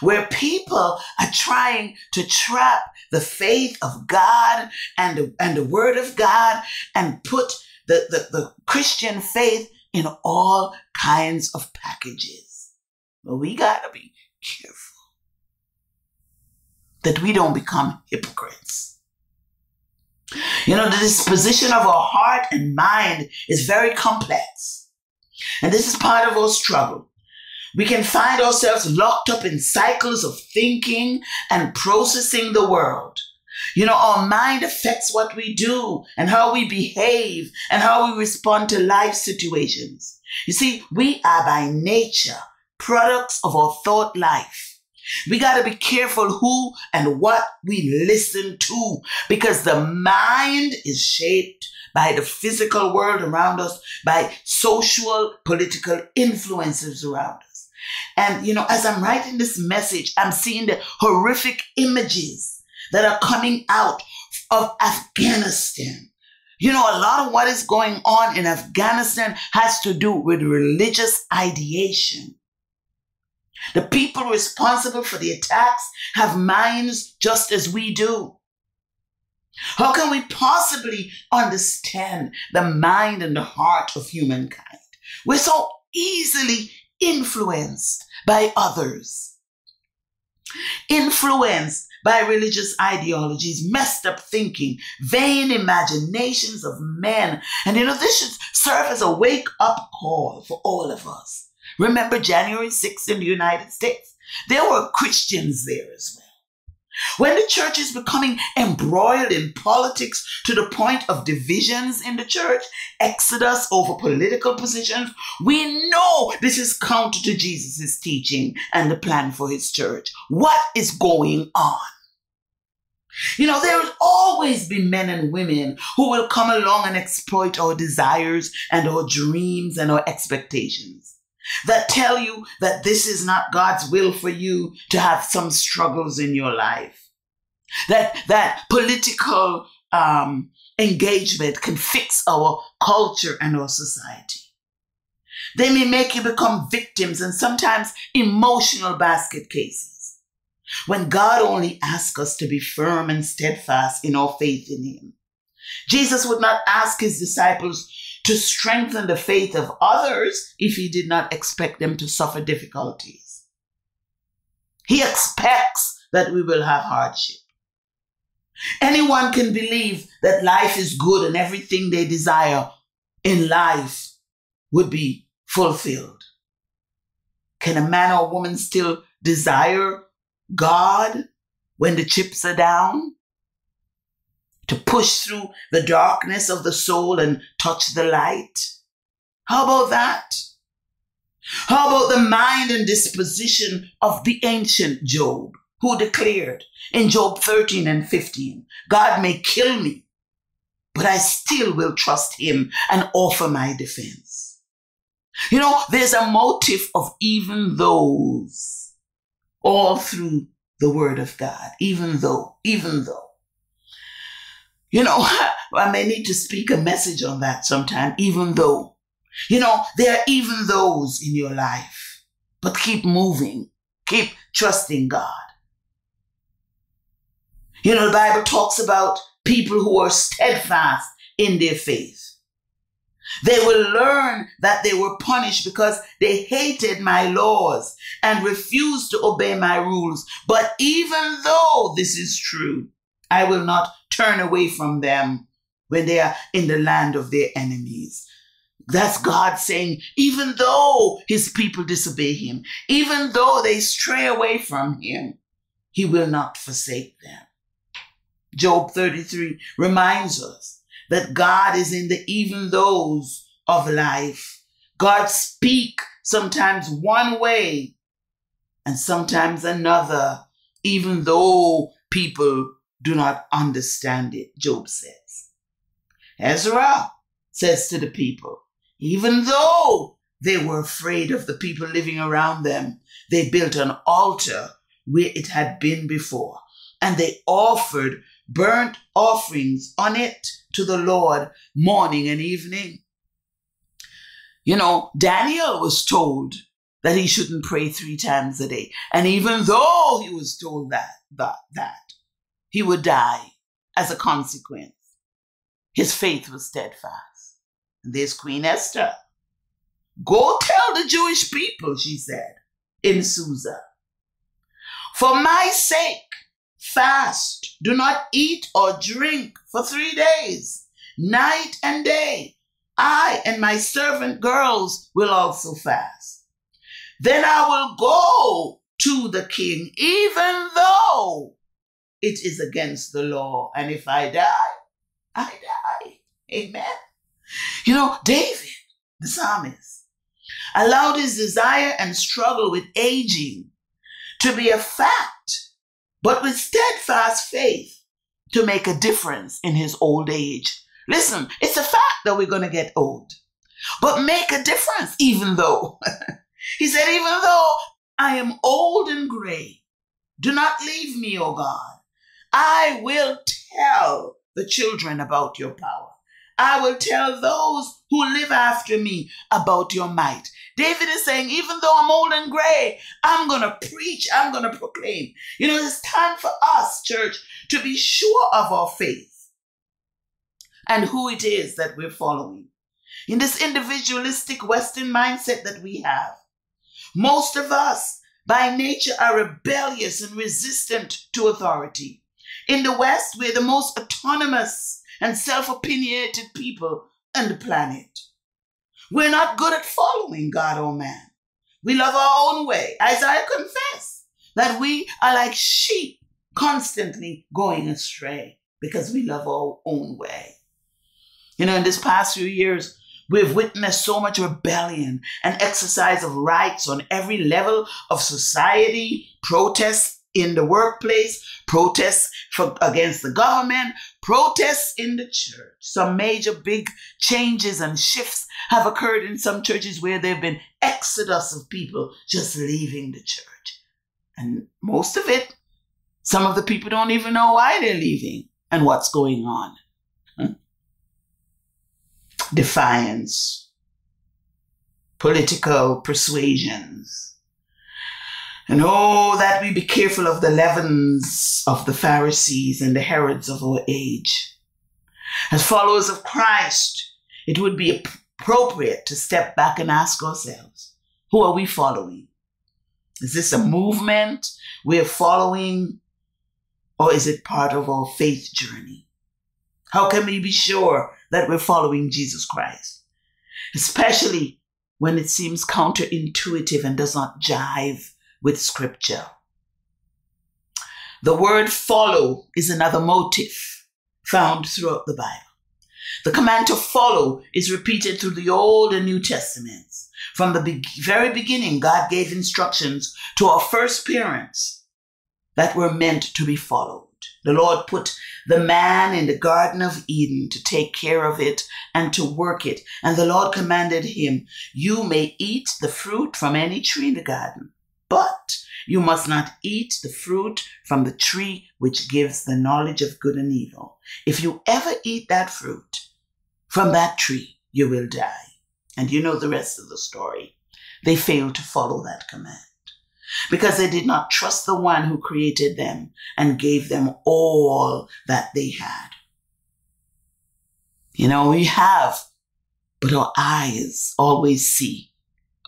where people are trying to trap the faith of God and the, and the word of God and put the, the, the Christian faith in all kinds of packages. But we gotta be careful that we don't become hypocrites. You know, the disposition of our heart and mind is very complex. And this is part of our struggle. We can find ourselves locked up in cycles of thinking and processing the world. You know, our mind affects what we do and how we behave and how we respond to life situations. You see, we are by nature products of our thought life. We got to be careful who and what we listen to because the mind is shaped by the physical world around us, by social, political influences around us. And, you know, as I'm writing this message, I'm seeing the horrific images that are coming out of Afghanistan. You know, a lot of what is going on in Afghanistan has to do with religious ideation. The people responsible for the attacks have minds just as we do. How can we possibly understand the mind and the heart of humankind? We're so easily influenced by others, influenced by religious ideologies, messed up thinking, vain imaginations of men. And you know, this should serve as a wake up call for all of us. Remember January 6th in the United States? There were Christians there as well. When the church is becoming embroiled in politics to the point of divisions in the church, exodus over political positions, we know this is counter to Jesus' teaching and the plan for his church. What is going on? You know, there will always be men and women who will come along and exploit our desires and our dreams and our expectations that tell you that this is not God's will for you to have some struggles in your life. That, that political um, engagement can fix our culture and our society. They may make you become victims and sometimes emotional basket cases. When God only asks us to be firm and steadfast in our faith in Him. Jesus would not ask His disciples to strengthen the faith of others if he did not expect them to suffer difficulties. He expects that we will have hardship. Anyone can believe that life is good and everything they desire in life would be fulfilled. Can a man or woman still desire God when the chips are down? To push through the darkness of the soul and touch the light? How about that? How about the mind and disposition of the ancient Job, who declared in Job 13 and 15, God may kill me, but I still will trust him and offer my defense. You know, there's a motive of even those all through the word of God, even though, even though. You know, I may need to speak a message on that sometime, even though, you know, there are even those in your life, but keep moving, keep trusting God. You know, the Bible talks about people who are steadfast in their faith. They will learn that they were punished because they hated my laws and refused to obey my rules. But even though this is true, I will not turn away from them when they are in the land of their enemies. That's God saying, even though his people disobey him, even though they stray away from him, he will not forsake them. Job 33 reminds us that God is in the even those of life. God speak sometimes one way and sometimes another, even though people do not understand it, Job says. Ezra says to the people, even though they were afraid of the people living around them, they built an altar where it had been before, and they offered burnt offerings on it to the Lord morning and evening. You know, Daniel was told that he shouldn't pray three times a day. And even though he was told that, that, that, he would die as a consequence, his faith was steadfast. And there's Queen Esther. Go tell the Jewish people, she said in Susa. For my sake, fast. Do not eat or drink for three days, night and day. I and my servant girls will also fast. Then I will go to the king, even though it is against the law. And if I die, I die. Amen. You know, David, the psalmist, allowed his desire and struggle with aging to be a fact, but with steadfast faith to make a difference in his old age. Listen, it's a fact that we're going to get old, but make a difference even though. he said, even though I am old and gray, do not leave me, O God. I will tell the children about your power. I will tell those who live after me about your might. David is saying, even though I'm old and gray, I'm going to preach, I'm going to proclaim. You know, it's time for us, church, to be sure of our faith and who it is that we're following. In this individualistic Western mindset that we have, most of us by nature are rebellious and resistant to authority. In the West, we're the most autonomous and self opinionated people on the planet. We're not good at following God or man. We love our own way. Isaiah confess that we are like sheep constantly going astray because we love our own way. You know, in this past few years, we've witnessed so much rebellion and exercise of rights on every level of society, protests in the workplace, protests for, against the government, protests in the church. Some major big changes and shifts have occurred in some churches where there have been exodus of people just leaving the church. And most of it, some of the people don't even know why they're leaving and what's going on. Hmm? Defiance, political persuasions, and oh, that we be careful of the leavens of the Pharisees and the Herods of our age. As followers of Christ, it would be appropriate to step back and ask ourselves, who are we following? Is this a movement we're following, or is it part of our faith journey? How can we be sure that we're following Jesus Christ? Especially when it seems counterintuitive and does not jive with scripture. The word follow is another motive found throughout the Bible. The command to follow is repeated through the Old and New Testaments. From the be- very beginning, God gave instructions to our first parents that were meant to be followed. The Lord put the man in the Garden of Eden to take care of it and to work it. And the Lord commanded him, You may eat the fruit from any tree in the garden, but you must not eat the fruit from the tree which gives the knowledge of good and evil. If you ever eat that fruit from that tree, you will die. And you know the rest of the story. They failed to follow that command because they did not trust the one who created them and gave them all that they had. You know, we have, but our eyes always see,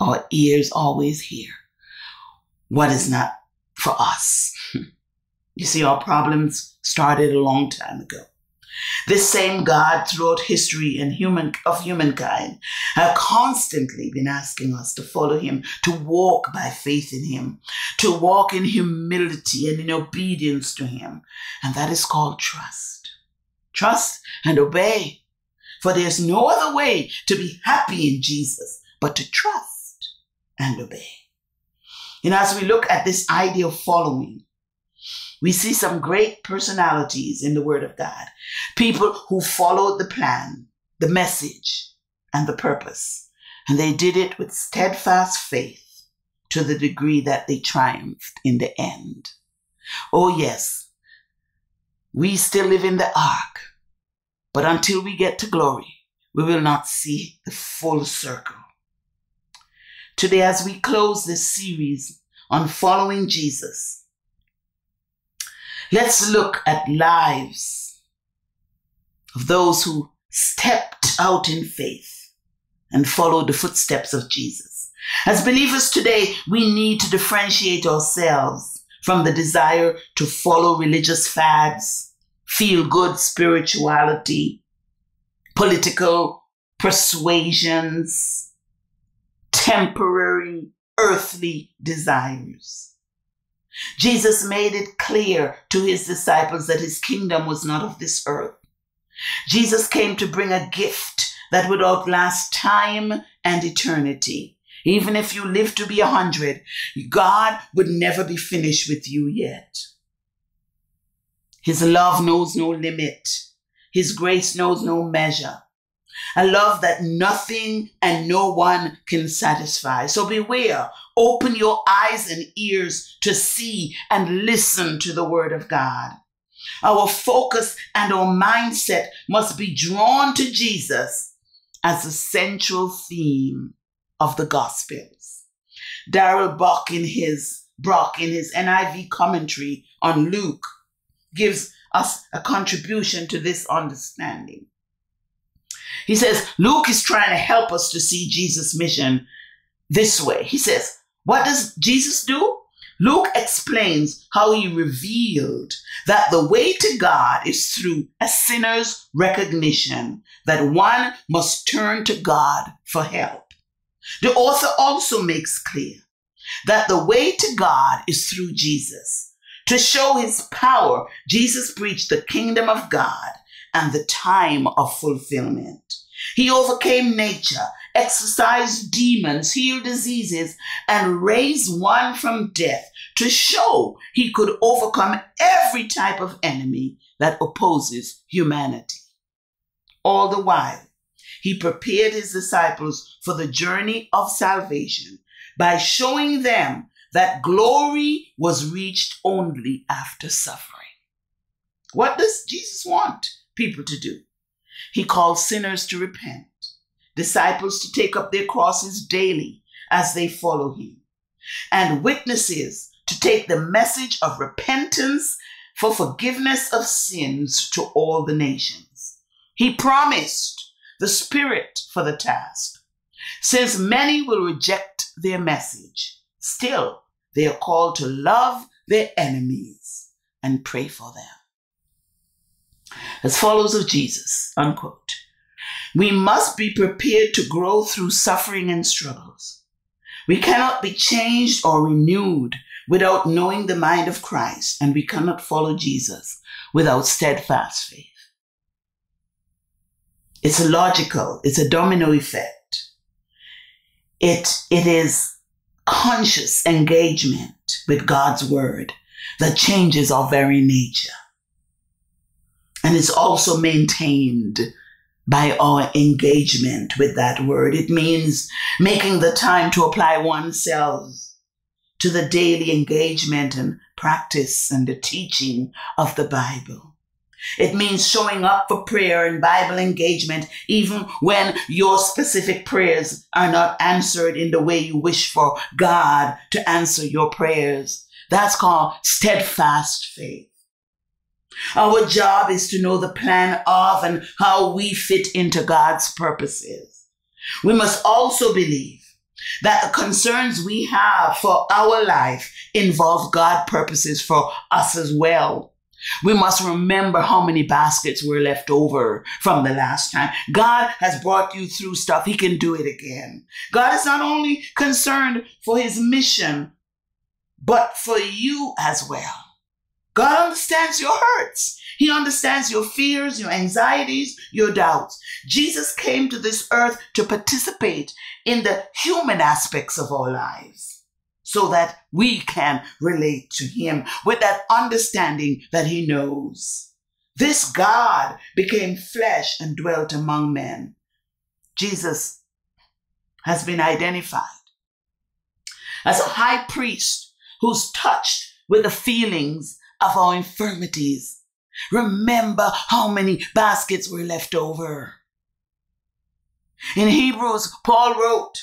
our ears always hear what is not for us. You see, our problems started a long time ago. This same God throughout history and human of humankind have constantly been asking us to follow him, to walk by faith in him, to walk in humility and in obedience to him. And that is called trust. Trust and obey. For there's no other way to be happy in Jesus but to trust and obey. And as we look at this idea of following, we see some great personalities in the Word of God. People who followed the plan, the message, and the purpose. And they did it with steadfast faith to the degree that they triumphed in the end. Oh, yes, we still live in the arc, but until we get to glory, we will not see the full circle. Today, as we close this series on following Jesus, let's look at lives of those who stepped out in faith and followed the footsteps of Jesus. As believers today, we need to differentiate ourselves from the desire to follow religious fads, feel good spirituality, political persuasions, temporary earthly desires. Jesus made it clear to his disciples that his kingdom was not of this earth. Jesus came to bring a gift that would outlast time and eternity. Even if you live to be a hundred, God would never be finished with you yet. His love knows no limit. His grace knows no measure. A love that nothing and no one can satisfy. So beware. Open your eyes and ears to see and listen to the word of God. Our focus and our mindset must be drawn to Jesus as the central theme of the Gospels. Darrell Bock in his Brock in his NIV commentary on Luke gives us a contribution to this understanding. He says Luke is trying to help us to see Jesus' mission this way. He says, What does Jesus do? Luke explains how he revealed that the way to God is through a sinner's recognition that one must turn to God for help. The author also makes clear that the way to God is through Jesus. To show his power, Jesus preached the kingdom of God and the time of fulfillment. He overcame nature, exorcised demons, healed diseases, and raised one from death to show he could overcome every type of enemy that opposes humanity. All the while, he prepared his disciples for the journey of salvation by showing them that glory was reached only after suffering. What does Jesus want people to do? He calls sinners to repent, disciples to take up their crosses daily as they follow him, and witnesses to take the message of repentance for forgiveness of sins to all the nations. He promised the Spirit for the task. Since many will reject their message, still they are called to love their enemies and pray for them. As followers of Jesus, unquote, we must be prepared to grow through suffering and struggles. We cannot be changed or renewed without knowing the mind of Christ, and we cannot follow Jesus without steadfast faith. It's a logical. It's a domino effect. It, it is conscious engagement with God's word that changes our very nature. And it's also maintained by our engagement with that word. It means making the time to apply oneself to the daily engagement and practice and the teaching of the Bible. It means showing up for prayer and Bible engagement, even when your specific prayers are not answered in the way you wish for God to answer your prayers. That's called steadfast faith. Our job is to know the plan of and how we fit into God's purposes. We must also believe that the concerns we have for our life involve God purposes for us as well. We must remember how many baskets were left over from the last time. God has brought you through stuff. He can do it again. God is not only concerned for his mission, but for you as well. God understands your hurts. He understands your fears, your anxieties, your doubts. Jesus came to this earth to participate in the human aspects of our lives so that we can relate to Him with that understanding that He knows. This God became flesh and dwelt among men. Jesus has been identified as a high priest who's touched with the feelings of our infirmities. Remember how many baskets were left over. In Hebrews, Paul wrote,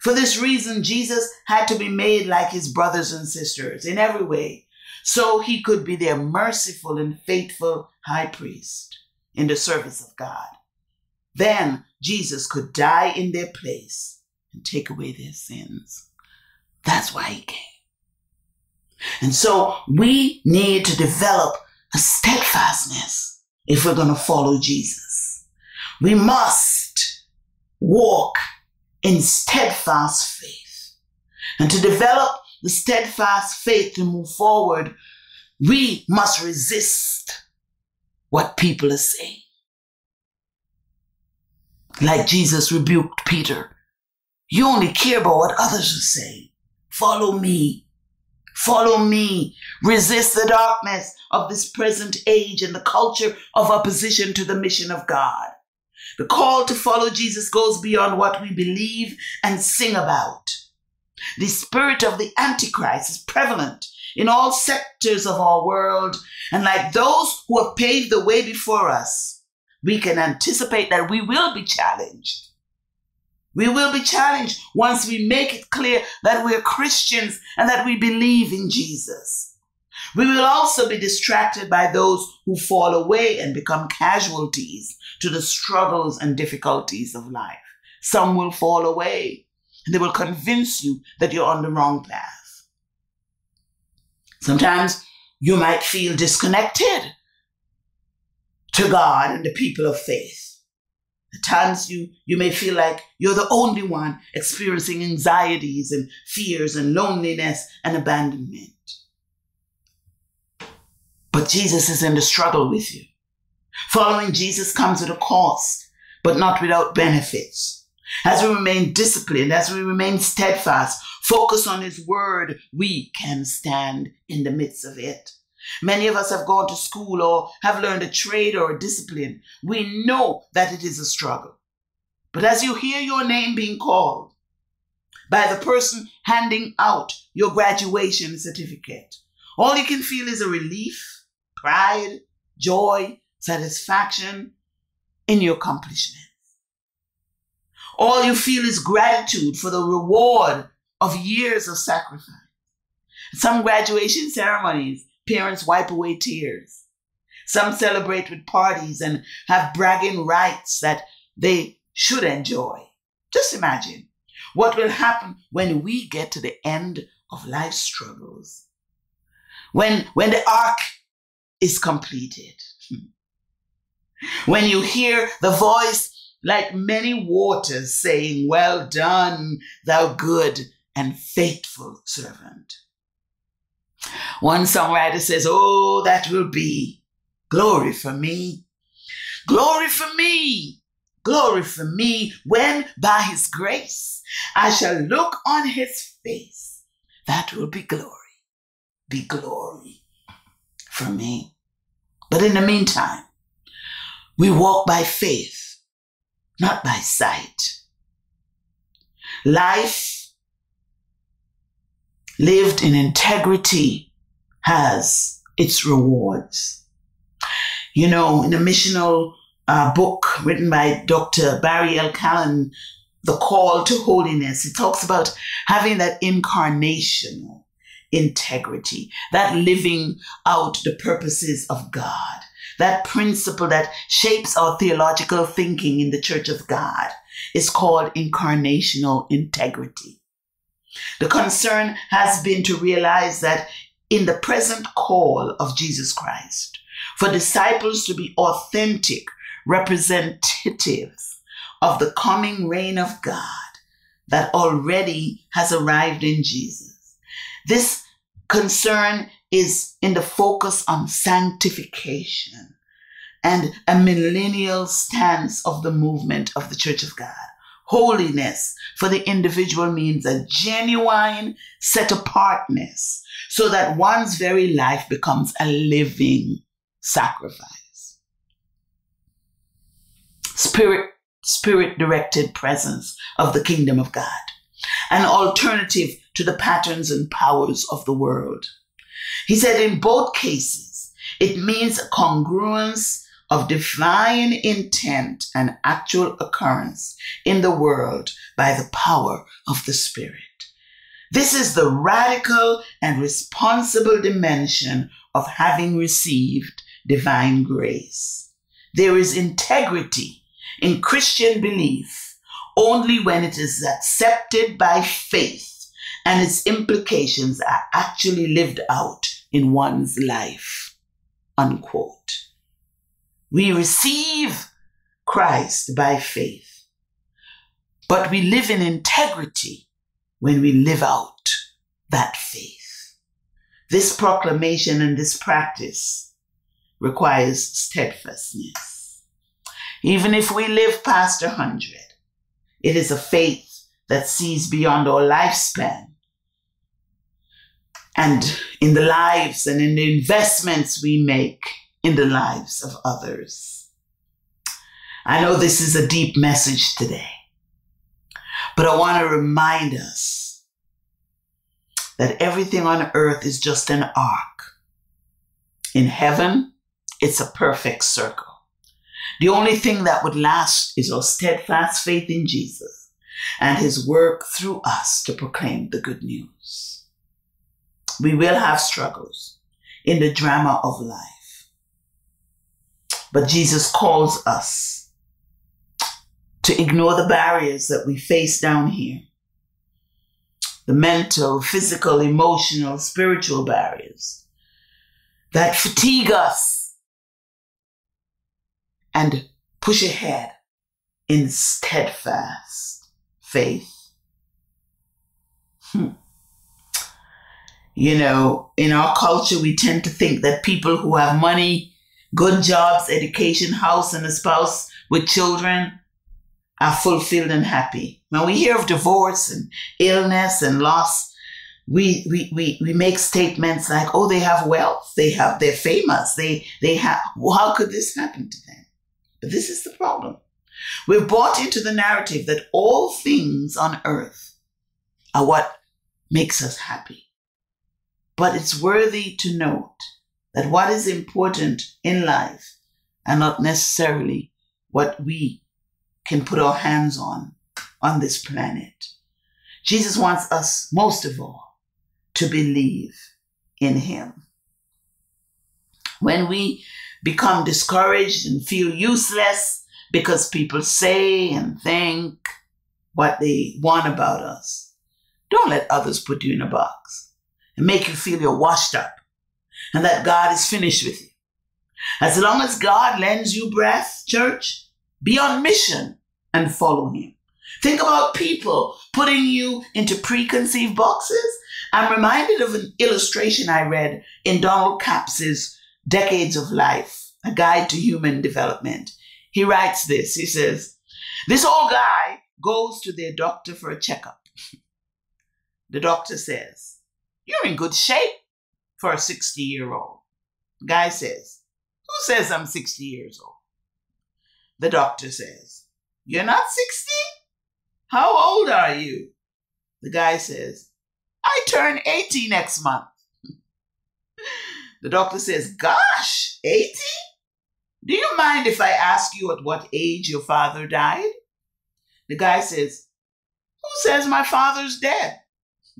For this reason, Jesus had to be made like his brothers and sisters in every way, so he could be their merciful and faithful high priest in the service of God. Then Jesus could die in their place and take away their sins. That's why he came. And so we need to develop a steadfastness if we're going to follow Jesus. We must walk in steadfast faith. And to develop the steadfast faith to move forward, we must resist what people are saying. Like Jesus rebuked Peter. You only care about what others are saying. Follow me. Follow me. Resist the darkness of this present age and the culture of opposition to the mission of God. The call to follow Jesus goes beyond what we believe and sing about. The spirit of the Antichrist is prevalent in all sectors of our world, and like those who have paved the way before us, we can anticipate that we will be challenged. We will be challenged once we make it clear that we're Christians and that we believe in Jesus. We will also be distracted by those who fall away and become casualties to the struggles and difficulties of life. Some will fall away and they will convince you that you're on the wrong path. Sometimes you might feel disconnected to God and the people of faith. At times you, you may feel like you're the only one experiencing anxieties and fears and loneliness and abandonment. But Jesus is in the struggle with you. Following Jesus comes at a cost, but not without benefits. As we remain disciplined, as we remain steadfast, focus on His word, we can stand in the midst of it. Many of us have gone to school or have learned a trade or a discipline. We know that it is a struggle. But as you hear your name being called by the person handing out your graduation certificate, all you can feel is a relief, pride, joy, satisfaction in your accomplishments. All you feel is gratitude for the reward of years of sacrifice. Some graduation ceremonies Parents wipe away tears. Some celebrate with parties and have bragging rights that they should enjoy. Just imagine what will happen when we get to the end of life's struggles. When, when the arc is completed. when you hear the voice like many waters saying, Well done, thou good and faithful servant. One songwriter says, Oh, that will be glory for me. Glory for me. Glory for me when by his grace I shall look on his face. That will be glory. Be glory for me. But in the meantime, we walk by faith, not by sight. Life lived in integrity has its rewards. You know, in a missional uh, book written by Dr. Barry L. Callen, The Call to Holiness, it talks about having that incarnational integrity, that living out the purposes of God, that principle that shapes our theological thinking in the Church of God is called incarnational integrity. The concern has been to realize that in the present call of Jesus Christ, for disciples to be authentic representatives of the coming reign of God that already has arrived in Jesus. This concern is in the focus on sanctification and amillennial stance of the movement of the Church of God. Holiness for the individual means a genuine set apartness so that one's very life becomes a living sacrifice. Spirit, spirit directed presence of the kingdom of God, an alternative to the patterns and powers of the world. He said in both cases, it means congruence of divine intent and actual occurrence in the world by the power of the Spirit. This is the radical and responsible dimension of having received divine grace. There is integrity in Christian belief only when it is accepted by faith and its implications are actually lived out in one's life. Unquote. We receive Christ by faith, but we live in integrity when we live out that faith. This proclamation and this practice requires steadfastness. Even if we live past a hundred, it is a faith that sees beyond our lifespan and in the lives and in the investments we make in the lives of others. I know this is a deep message today, but I want to remind us that everything on earth is just an arc. In heaven, it's a perfect circle. The only thing that would last is our steadfast faith in Jesus and his work through us to proclaim the good news. We will have struggles in the drama of life. But Jesus calls us to ignore the barriers that we face down here the mental, physical, emotional, spiritual barriers that fatigue us and push ahead in steadfast faith. Hmm. You know, in our culture, we tend to think that people who have money, good jobs, education, house, and a spouse with children are fulfilled and happy. When we hear of divorce and illness and loss, we, we, we, we make statements like, oh, they have wealth, they have, they're famous, they, they have, well, how could this happen to them? But this is the problem. We've bought into the narrative that all things on earth are what makes us happy. But it's worthy to note that what is important in life are not necessarily what we can put our hands on on this planet. Jesus wants us, most of all, to believe in Him. When we become discouraged and feel useless because people say and think what they want about us, don't let others put you in a box and make you feel you're washed up and that God is finished with you. As long as God lends you breath, church, be on mission and follow Him. Think about people putting you into preconceived boxes. I'm reminded of an illustration I read in Donald Capps's Decades of Life, a guide to human development. He writes this. He says, This old guy goes to their doctor for a checkup. the doctor says, You're in good shape for a 60 year old. Guy says, Who says I'm 60 years old? The doctor says, You're not 60? How old are you? The guy says, I turn 80 next month. the doctor says, Gosh, 80? Do you mind if I ask you at what age your father died? The guy says, Who says my father's dead?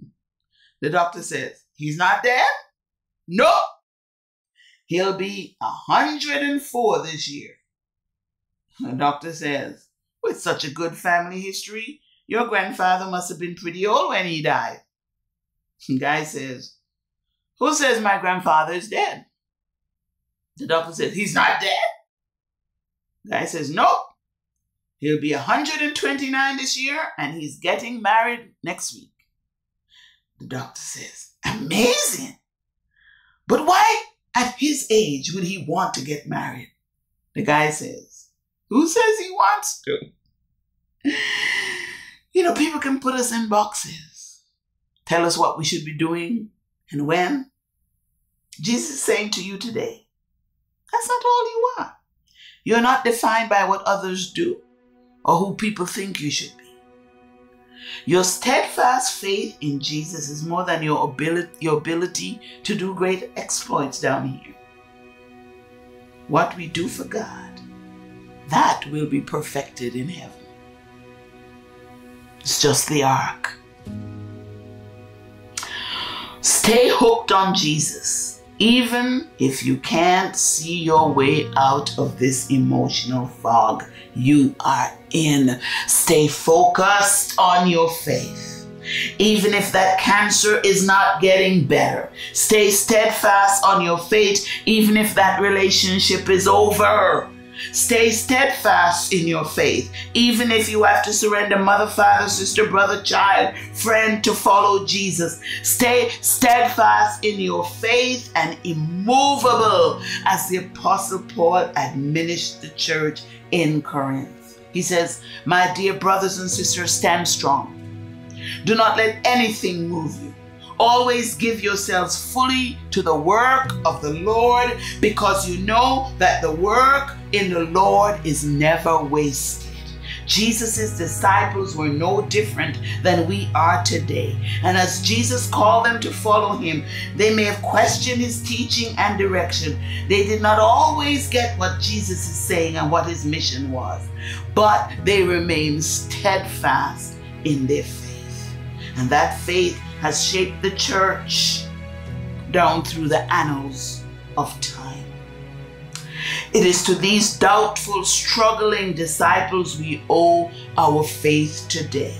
The doctor says, He's not dead? No. He'll be 104 this year. The doctor says, With such a good family history, your grandfather must have been pretty old when he died. The guy says, Who says my grandfather is dead? The doctor says, He's not dead. The guy says, Nope. He'll be 129 this year and he's getting married next week. The doctor says, Amazing. But why at his age would he want to get married? The guy says, Who says he wants to? You know, people can put us in boxes, tell us what we should be doing and when. Jesus is saying to you today, that's not all you are. You're not defined by what others do or who people think you should be. Your steadfast faith in Jesus is more than your ability, your ability to do great exploits down here. What we do for God, that will be perfected in heaven. It's just the arc. Stay hooked on Jesus, even if you can't see your way out of this emotional fog you are in. Stay focused on your faith. Even if that cancer is not getting better, stay steadfast on your faith, even if that relationship is over. Stay steadfast in your faith, even if you have to surrender mother, father, sister, brother, child, friend to follow Jesus. Stay steadfast in your faith and immovable as the Apostle Paul administered the church in Corinth. He says, My dear brothers and sisters, stand strong. Do not let anything move you. Always give yourselves fully to the work of the Lord because you know that the work in the Lord is never wasted. Jesus' disciples were no different than we are today. And as Jesus called them to follow him, they may have questioned his teaching and direction. They did not always get what Jesus is saying and what his mission was, but they remained steadfast in their faith. And that faith has shaped the church down through the annals of time. It is to these doubtful, struggling disciples we owe our faith today.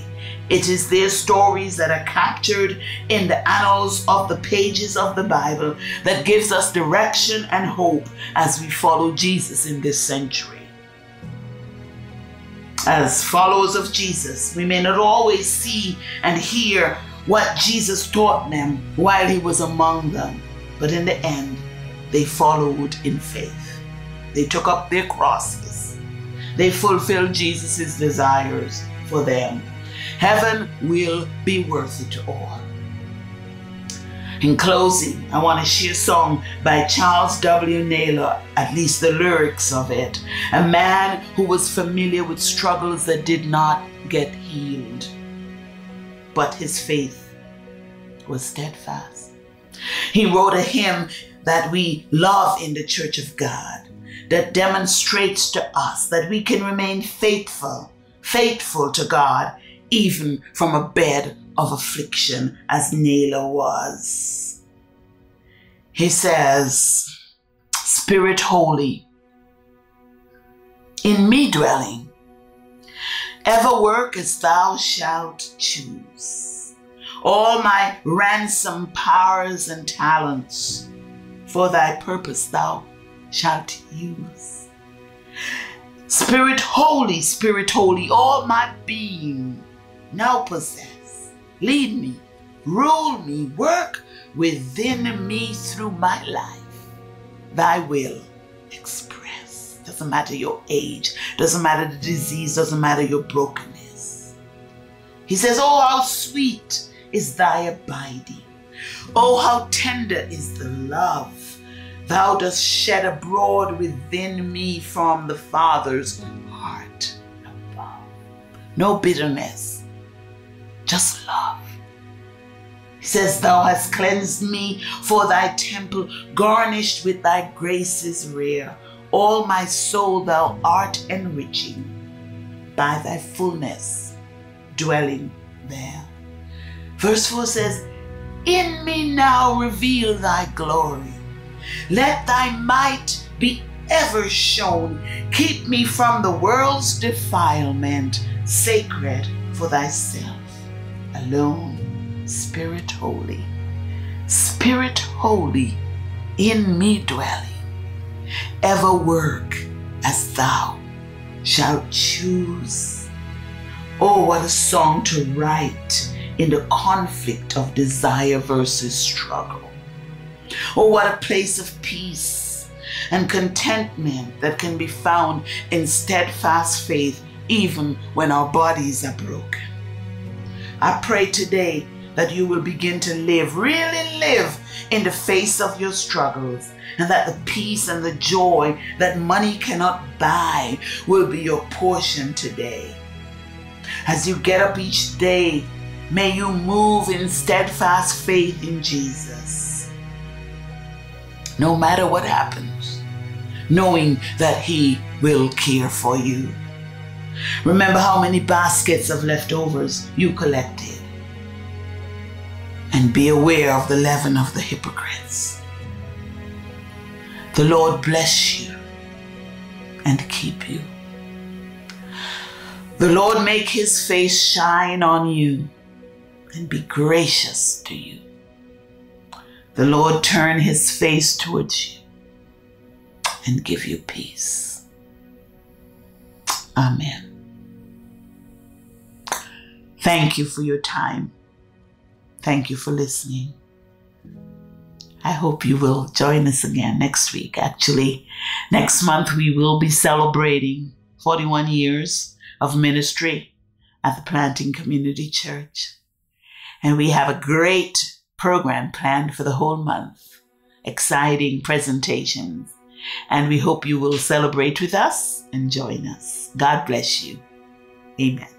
It is their stories that are captured in the annals of the pages of the Bible that gives us direction and hope as we follow Jesus in this century. As followers of Jesus, we may not always see and hear what Jesus taught them while he was among them. But in the end, they followed in faith. They took up their crosses. They fulfilled Jesus' desires for them. Heaven will be worth it all. In closing, I want to share a song by Charles W. Naylor, at least the lyrics of it. A man who was familiar with struggles that did not get healed but his faith was steadfast. He wrote a hymn that we love in the Church of God that demonstrates to us that we can remain faithful, faithful to God, even from a bed of affliction, as Naylor was. He says, Spirit Holy, in me dwelling, ever work as thou shalt choose. All my ransom powers and talents for thy purpose thou shalt use. Spirit holy, Spirit holy, all my being now possess. Lead me, rule me, work within me through my life. Thy will express. Doesn't matter your age, doesn't matter the disease, doesn't matter your brokenness. He says, Oh, how sweet is thy abiding. Oh, how tender is the love thou dost shed abroad within me from the Father's heart above. No bitterness, just love. He says, Thou hast cleansed me for thy temple, garnished with thy graces rare. All my soul thou art enriching by thy fullness dwelling there. Verse 4 says, In me now reveal thy glory. Let thy might be ever shown. Keep me from the world's defilement, sacred for thyself. Alone, Spirit Holy, Spirit Holy, in me dwelling, ever work as thou shalt choose. Oh, what a song to write in the conflict of desire versus struggle. Oh, what a place of peace and contentment that can be found in steadfast faith, even when our bodies are broken. I pray today that you will begin to live, really live in the face of your struggles, and that the peace and the joy that money cannot buy will be your portion today. As you get up each day, may you move in steadfast faith in Jesus. No matter what happens, knowing that He will care for you. Remember how many baskets of leftovers you collected. And be aware of the leaven of the hypocrites. The Lord bless you and keep you. The Lord make his face shine on you and be gracious to you. The Lord turn his face towards you and give you peace. Amen. Thank you for your time. Thank you for listening. I hope you will join us again next week. Actually, next month we will be celebrating 41 years of ministry at the Planting Community Church. And we have a great program planned for the whole month. Exciting presentations. And we hope you will celebrate with us and join us. God bless you. Amen.